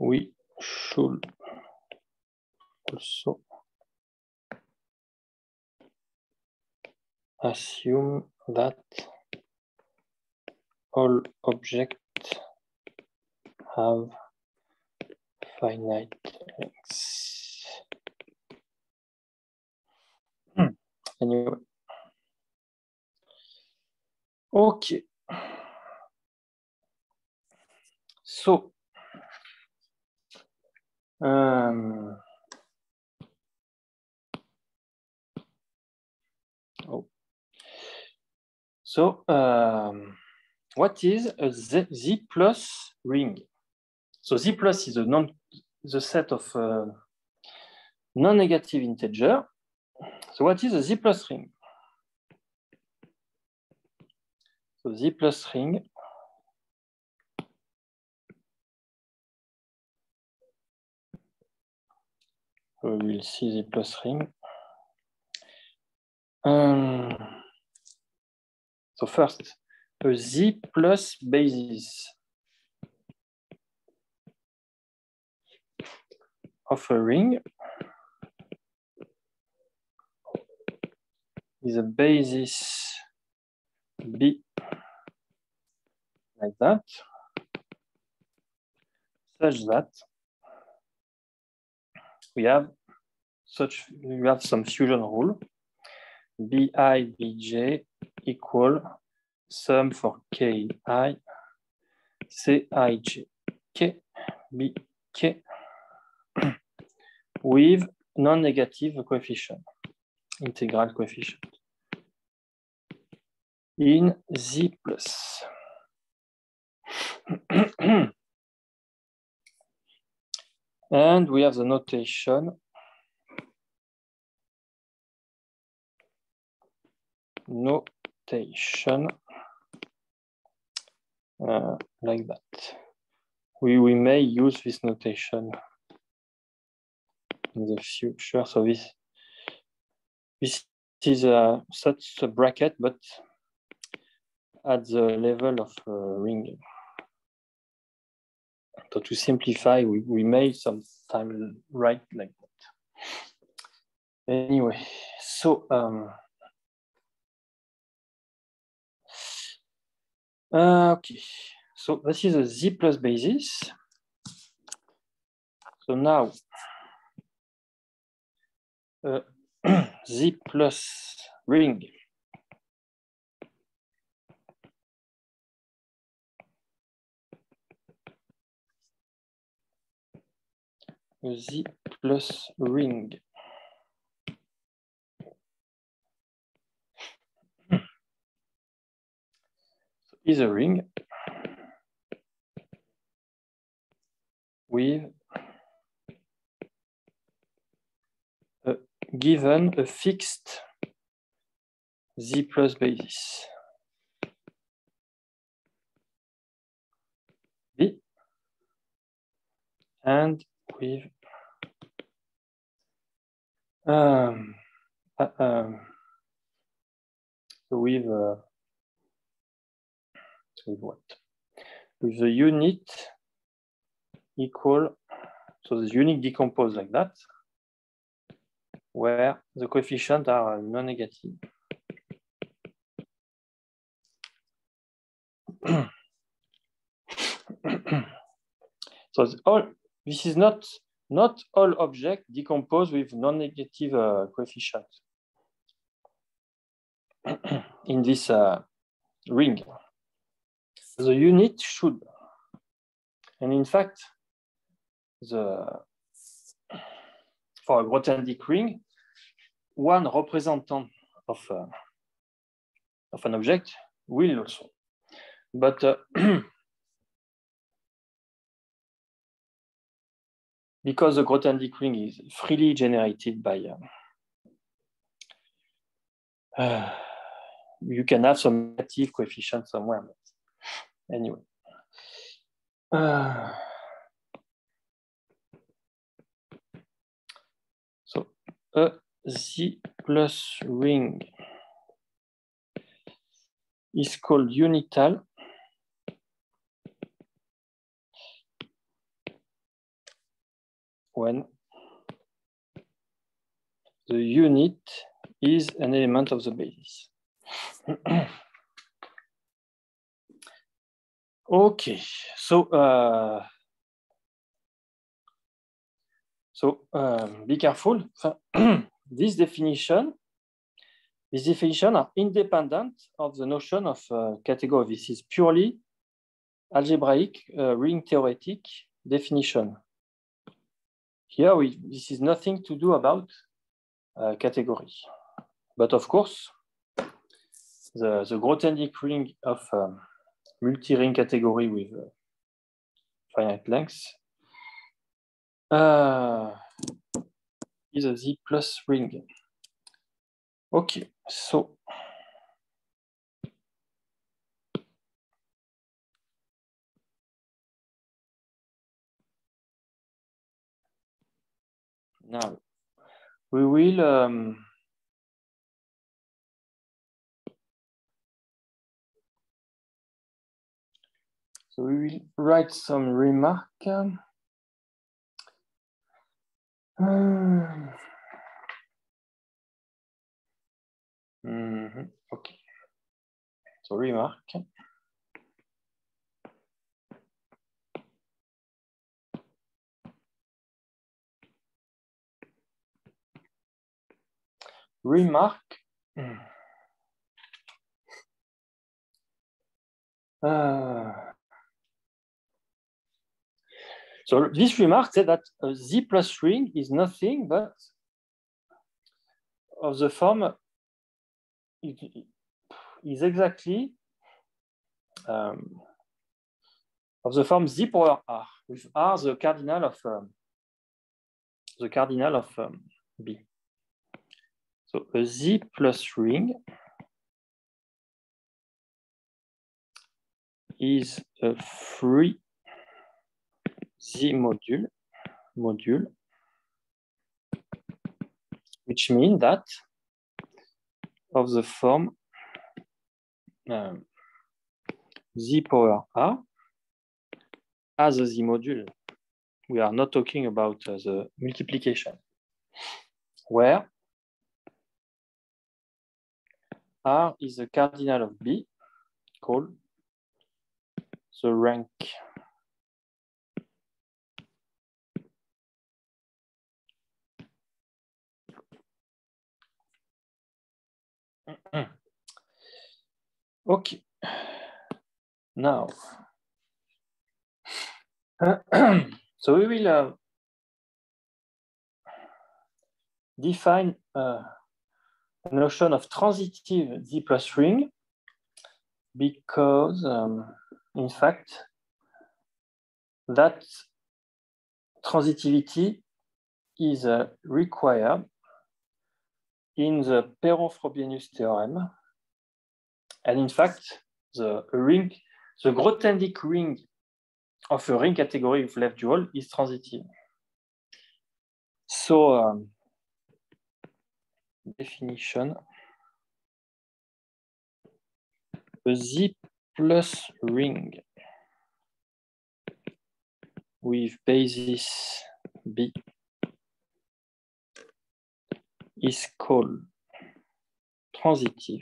We should also assume that all objects have finite lengths. Hmm. Anyway. Okay. So um, oh. So, um, what is a Z, Z plus ring? So Z plus is a non, the set of uh, non-negative integer. So what is a Z plus ring? So Z plus ring we will see the plus ring. Um, so first, a Z plus basis of a ring is a basis B like that, such that we have such we have some fusion rule bi bj equal sum for ki cij k b k with non-negative coefficient integral coefficient. In z plus. And we have the notation notation uh, like that. We, we may use this notation in the future. So this, this is a, such a bracket, but at the level of a ring. So to simplify, we, we may sometimes write like that. Anyway, so um, uh, okay, so this is a Z plus basis. So now uh, Z plus ring Z plus ring. Is a ring with a given a fixed Z plus basis. And with um, uh, um, with uh, with what with the unit equal, so the unit decompose like that, where the coefficients are non-negative. so all this is not not all objects decompose with non-negative uh, coefficient in this uh, ring. The unit should, and in fact, the for a Grothendieck ring, one representant of uh, of an object will also, but uh, because the Grothendieck ring is freely generated by, uh, you can have some negative coefficient somewhere. But anyway. Uh, so a Z plus ring is called unital when the unit is an element of the basis. okay, so uh, so um, be careful. this definition, this definition are independent of the notion of uh, category. This is purely algebraic uh, ring theoretic definition. Here, we, this is nothing to do about uh, category. But of course, the, the Grothendieck ring of um, multi-ring category with finite length uh, is a Z plus ring. Okay, so Now, we will um, so we will write some remark. Mm. Okay. So remark. remark. Uh, so this remark said that a Z plus ring is nothing but of the form is exactly um, of the form Z power R, with R the cardinal of um, the cardinal of um, B. So a Z plus ring is a free Z module, module, which means that of the form um, Z power R as a Z module. We are not talking about uh, the multiplication, where R is a cardinal of B called the rank. Okay. Now, so we will uh, define uh, notion of transitive Z plus ring because, um, in fact, that transitivity is uh, required in the Perron-Frobenius theorem. And in fact, the ring, the Grothendieck ring of a ring category with left dual is transitive. So um, definition. A Z plus ring with basis B is called transitive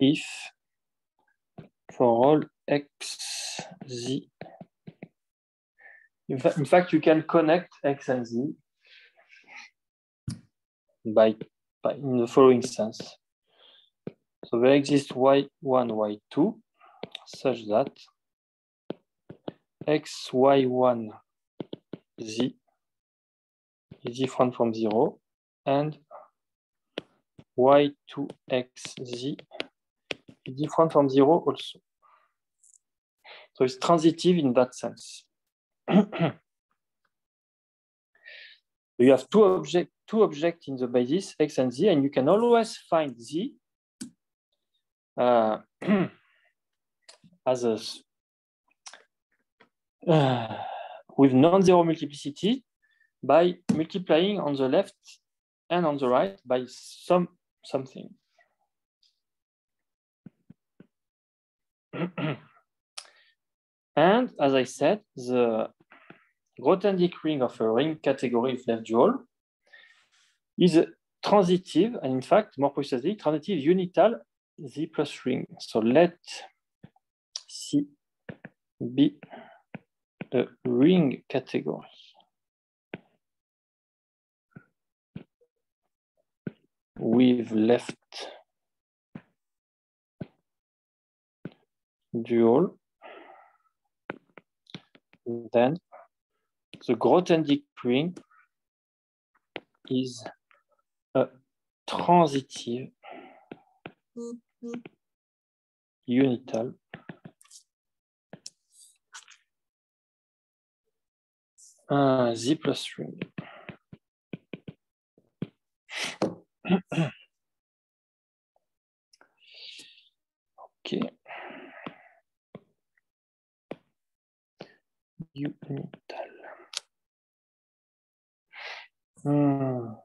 if for all x, z. In, fa in fact, you can connect x and z by, by in the following sense. So there exists y1, y2, such that x, y1, z is different from zero, and y2x, z is different from zero also. So it's transitive in that sense. you have two object, two objects in the basis, x and z, and you can always find z uh, as a uh, with non-zero multiplicity by multiplying on the left and on the right by some something. and as I said, the Grothendieck ring of a ring category of left dual is a transitive, and in fact, more precisely, transitive unital Z plus ring. So let C be a ring category. We've left dual, then the Grothendieck ring is a transitive mm-hmm. unital uh, Z plus ring. okay. Unital. Hmm.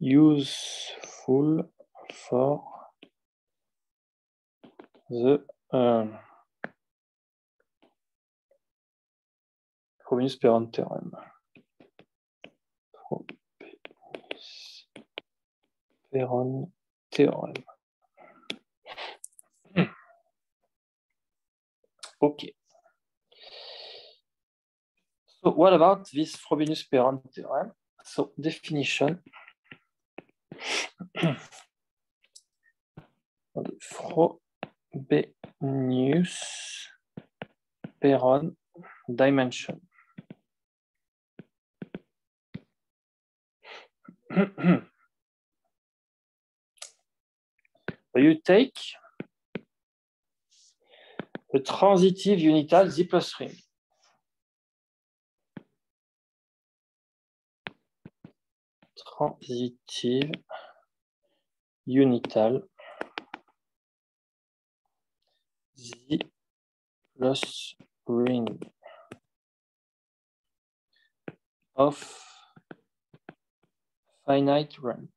useful for the um, Theorem. Frobenius Perron theorem. Okay. So what about this Frobenius Perron theorem? So definition. Frobenius Perron dimension. you take a transitive unital Z plus ring. Transitive unital Z plus ring of finite rank.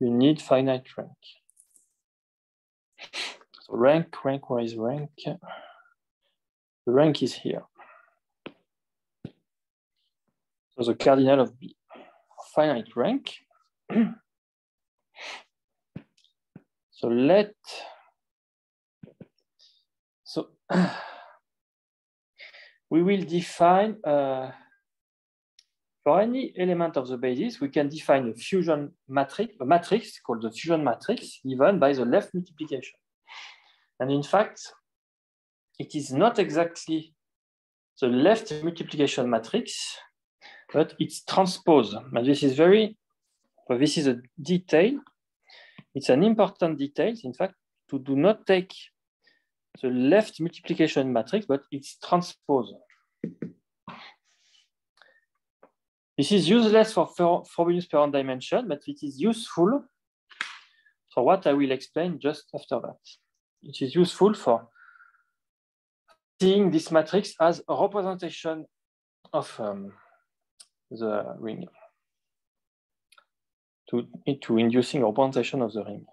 You need finite rank. So rank, rank, where is rank? The rank is here. So the cardinal of B. Finite rank. so let, so we will define uh, for any element of the basis, we can define a fusion matrix, a matrix called the fusion matrix, given by the left multiplication. And in fact, it is not exactly the left multiplication matrix, but it's transpose. And this is very, well, this is a detail. It's an important detail, in fact, to do not take the left multiplication matrix, but it's transpose. This is useless for Frobenius Perron dimension, but it is useful for what I will explain just after that. It is useful for seeing this matrix as a representation of um, the ring. to, into inducing urbanization of the ring.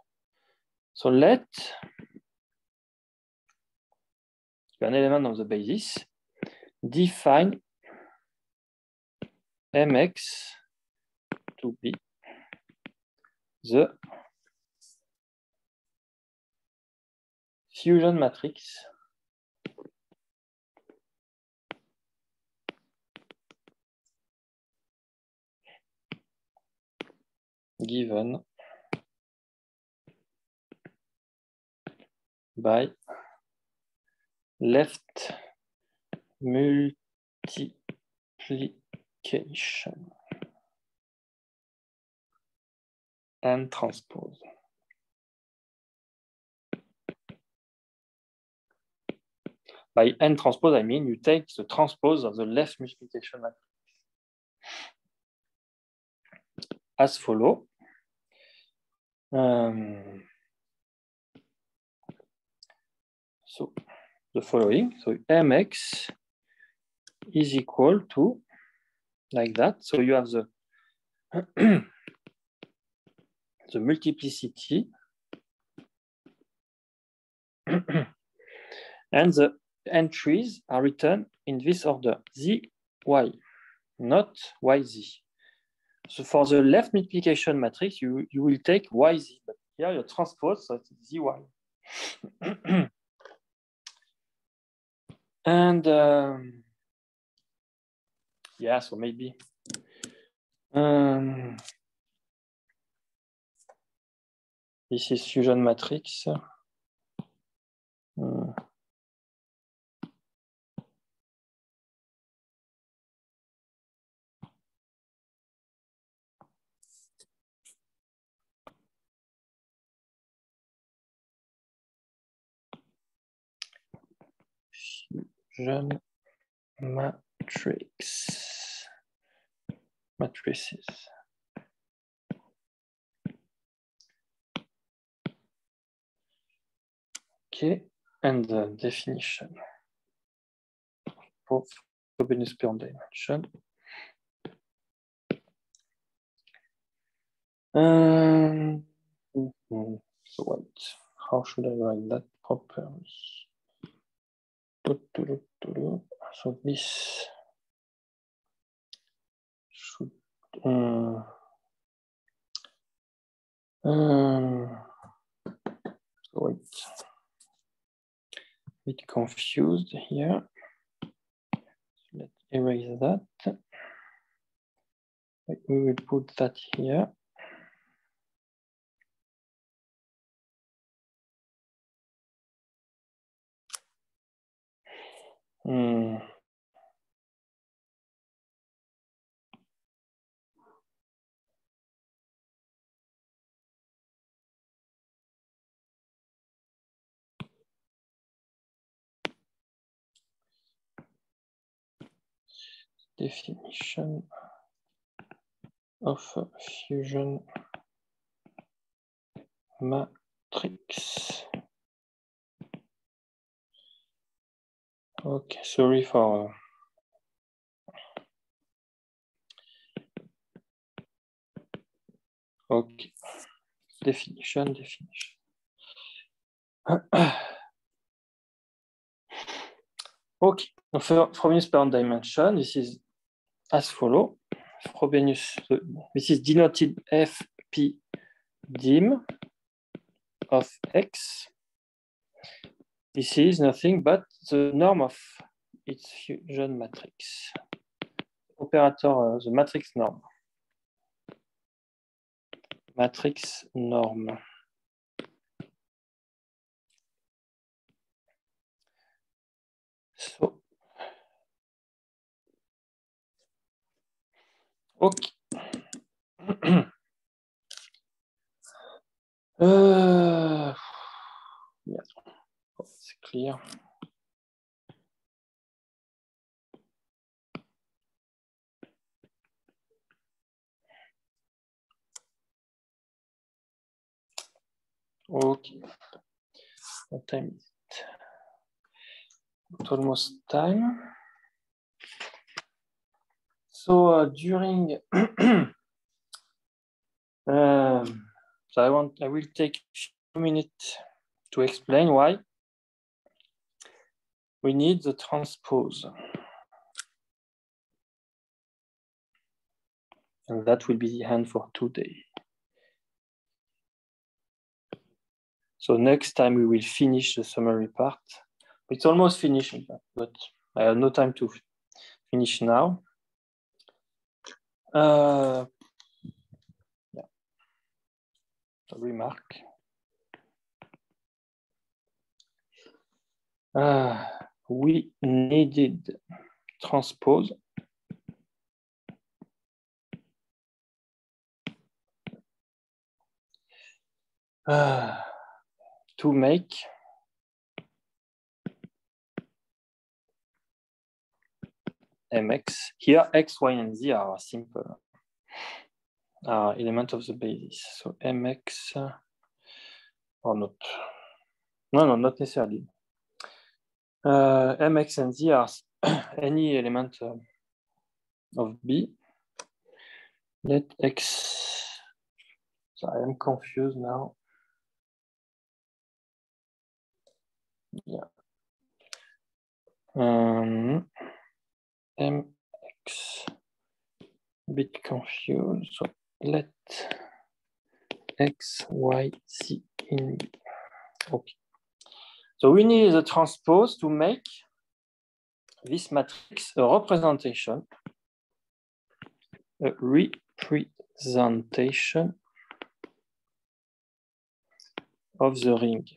So let an element of the basis define mx to be the fusion matrix given by left multiplication and transpose. By n transpose, I mean you take the transpose of the left multiplication matrix. As follow. Um, so the following. So mx is equal to like that. So you have the the multiplicity and the entries are written in this order z y not yz so for the left multiplication matrix you you will take yz but here you transpose so it's zy and um, yeah so maybe um, This is fusion matrix. Hmm. Fusion matrix. Matrices. Okay, and the definition of Frobenius per dimension. Um, so what? How should I write that properly? So this um, so wait bit confused here. let's erase that. We will put that here. Hmm. Definition of fusion matrix. Okay, sorry for okay definition definition. okay, from this parent dimension, this is as follow. Frobenius, this is denoted FP dim of X. This is nothing but the norm of its fusion matrix. Operator, uh, the matrix norm. Matrix norm. Ok. euh... Oh, c'est clair. Ok. Time it? Almost time. So uh, during Um, so I want, I will take a few minutes to explain why we need the transpose. And that will be the end for today. So next time we will finish the summary part. It's almost finishing, but I have no time to finish now. Uh, yeah. A remark. Uh, we needed transpose uh, to make mx. Here, x, y, and z are simple uh, element of the basis. So mx uh, or not. No, no, not necessarily. Uh, mx and z are any element uh, of B. Let x, so I am confused now. Yeah. Um, mx, bit confused. So let x, y, z in Okay. So we need the transpose to make this matrix a representation, a representation of the ring.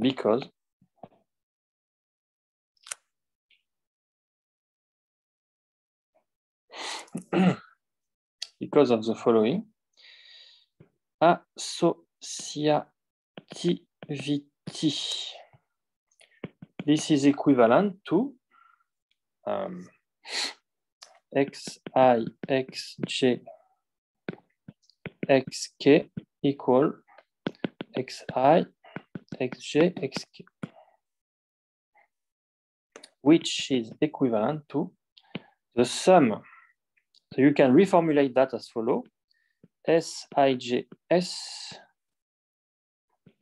Because because of the following associativity. This is equivalent to um, xi, xj, xk equal xi, xj, xk, which is equivalent to the sum. So you can reformulate that as follow. Sij S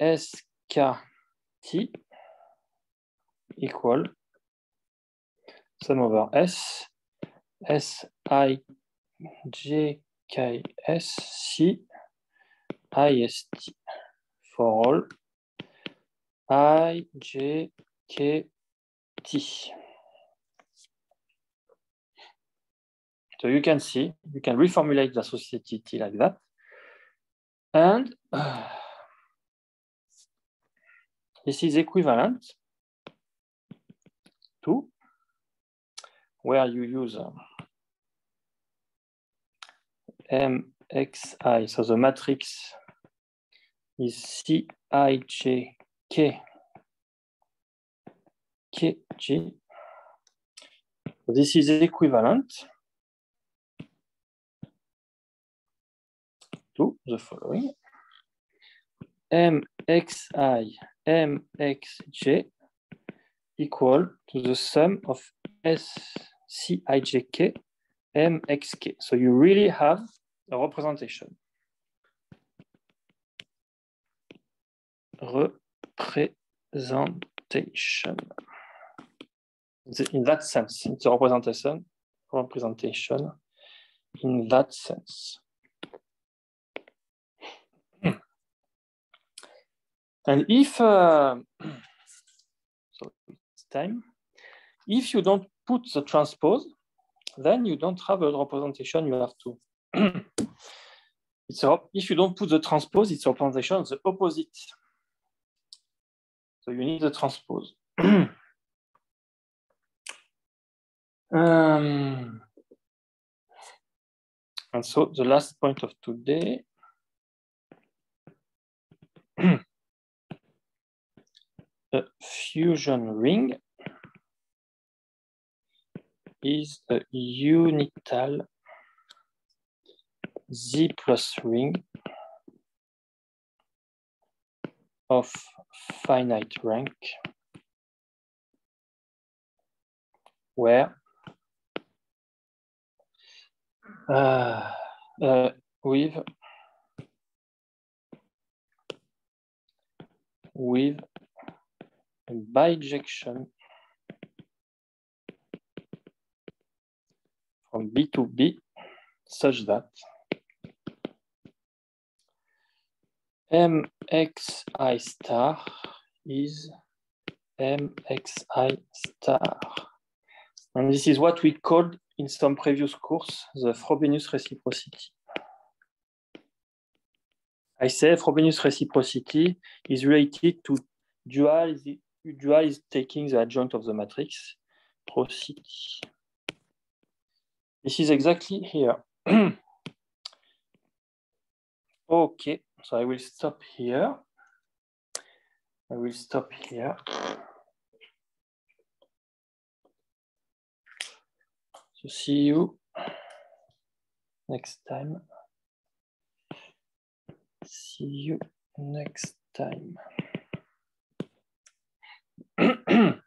SKT equal sum over S SIJKS C IST for all IJKT. So you can see, you can reformulate the associativity like that. And this is equivalent to where you use um, MXI. So the matrix is CIJ K KG. This is equivalent to the following. MXI, MXJ equal to the sum of SCIJK, MXK. So you really have a representation. Representation. In that sense, it's a representation, representation in that sense. And if, uh, so it's time, if you don't put the transpose, then you don't have a representation you have to. it's a, if you don't put the transpose, it's a representation of the opposite. So you need the transpose. um, and so the last point of today a fusion ring is a unital Z plus ring of finite rank where uh, uh, with with a bijection from B to B such that mxi star is mxi star. And this is what we called in some previous course the Frobenius reciprocity. I say Frobenius reciprocity is related to dual, dual is taking the adjoint of the matrix, prosity. This is exactly here. okay, so I will stop here. I will stop here. So see you next time. See you next time.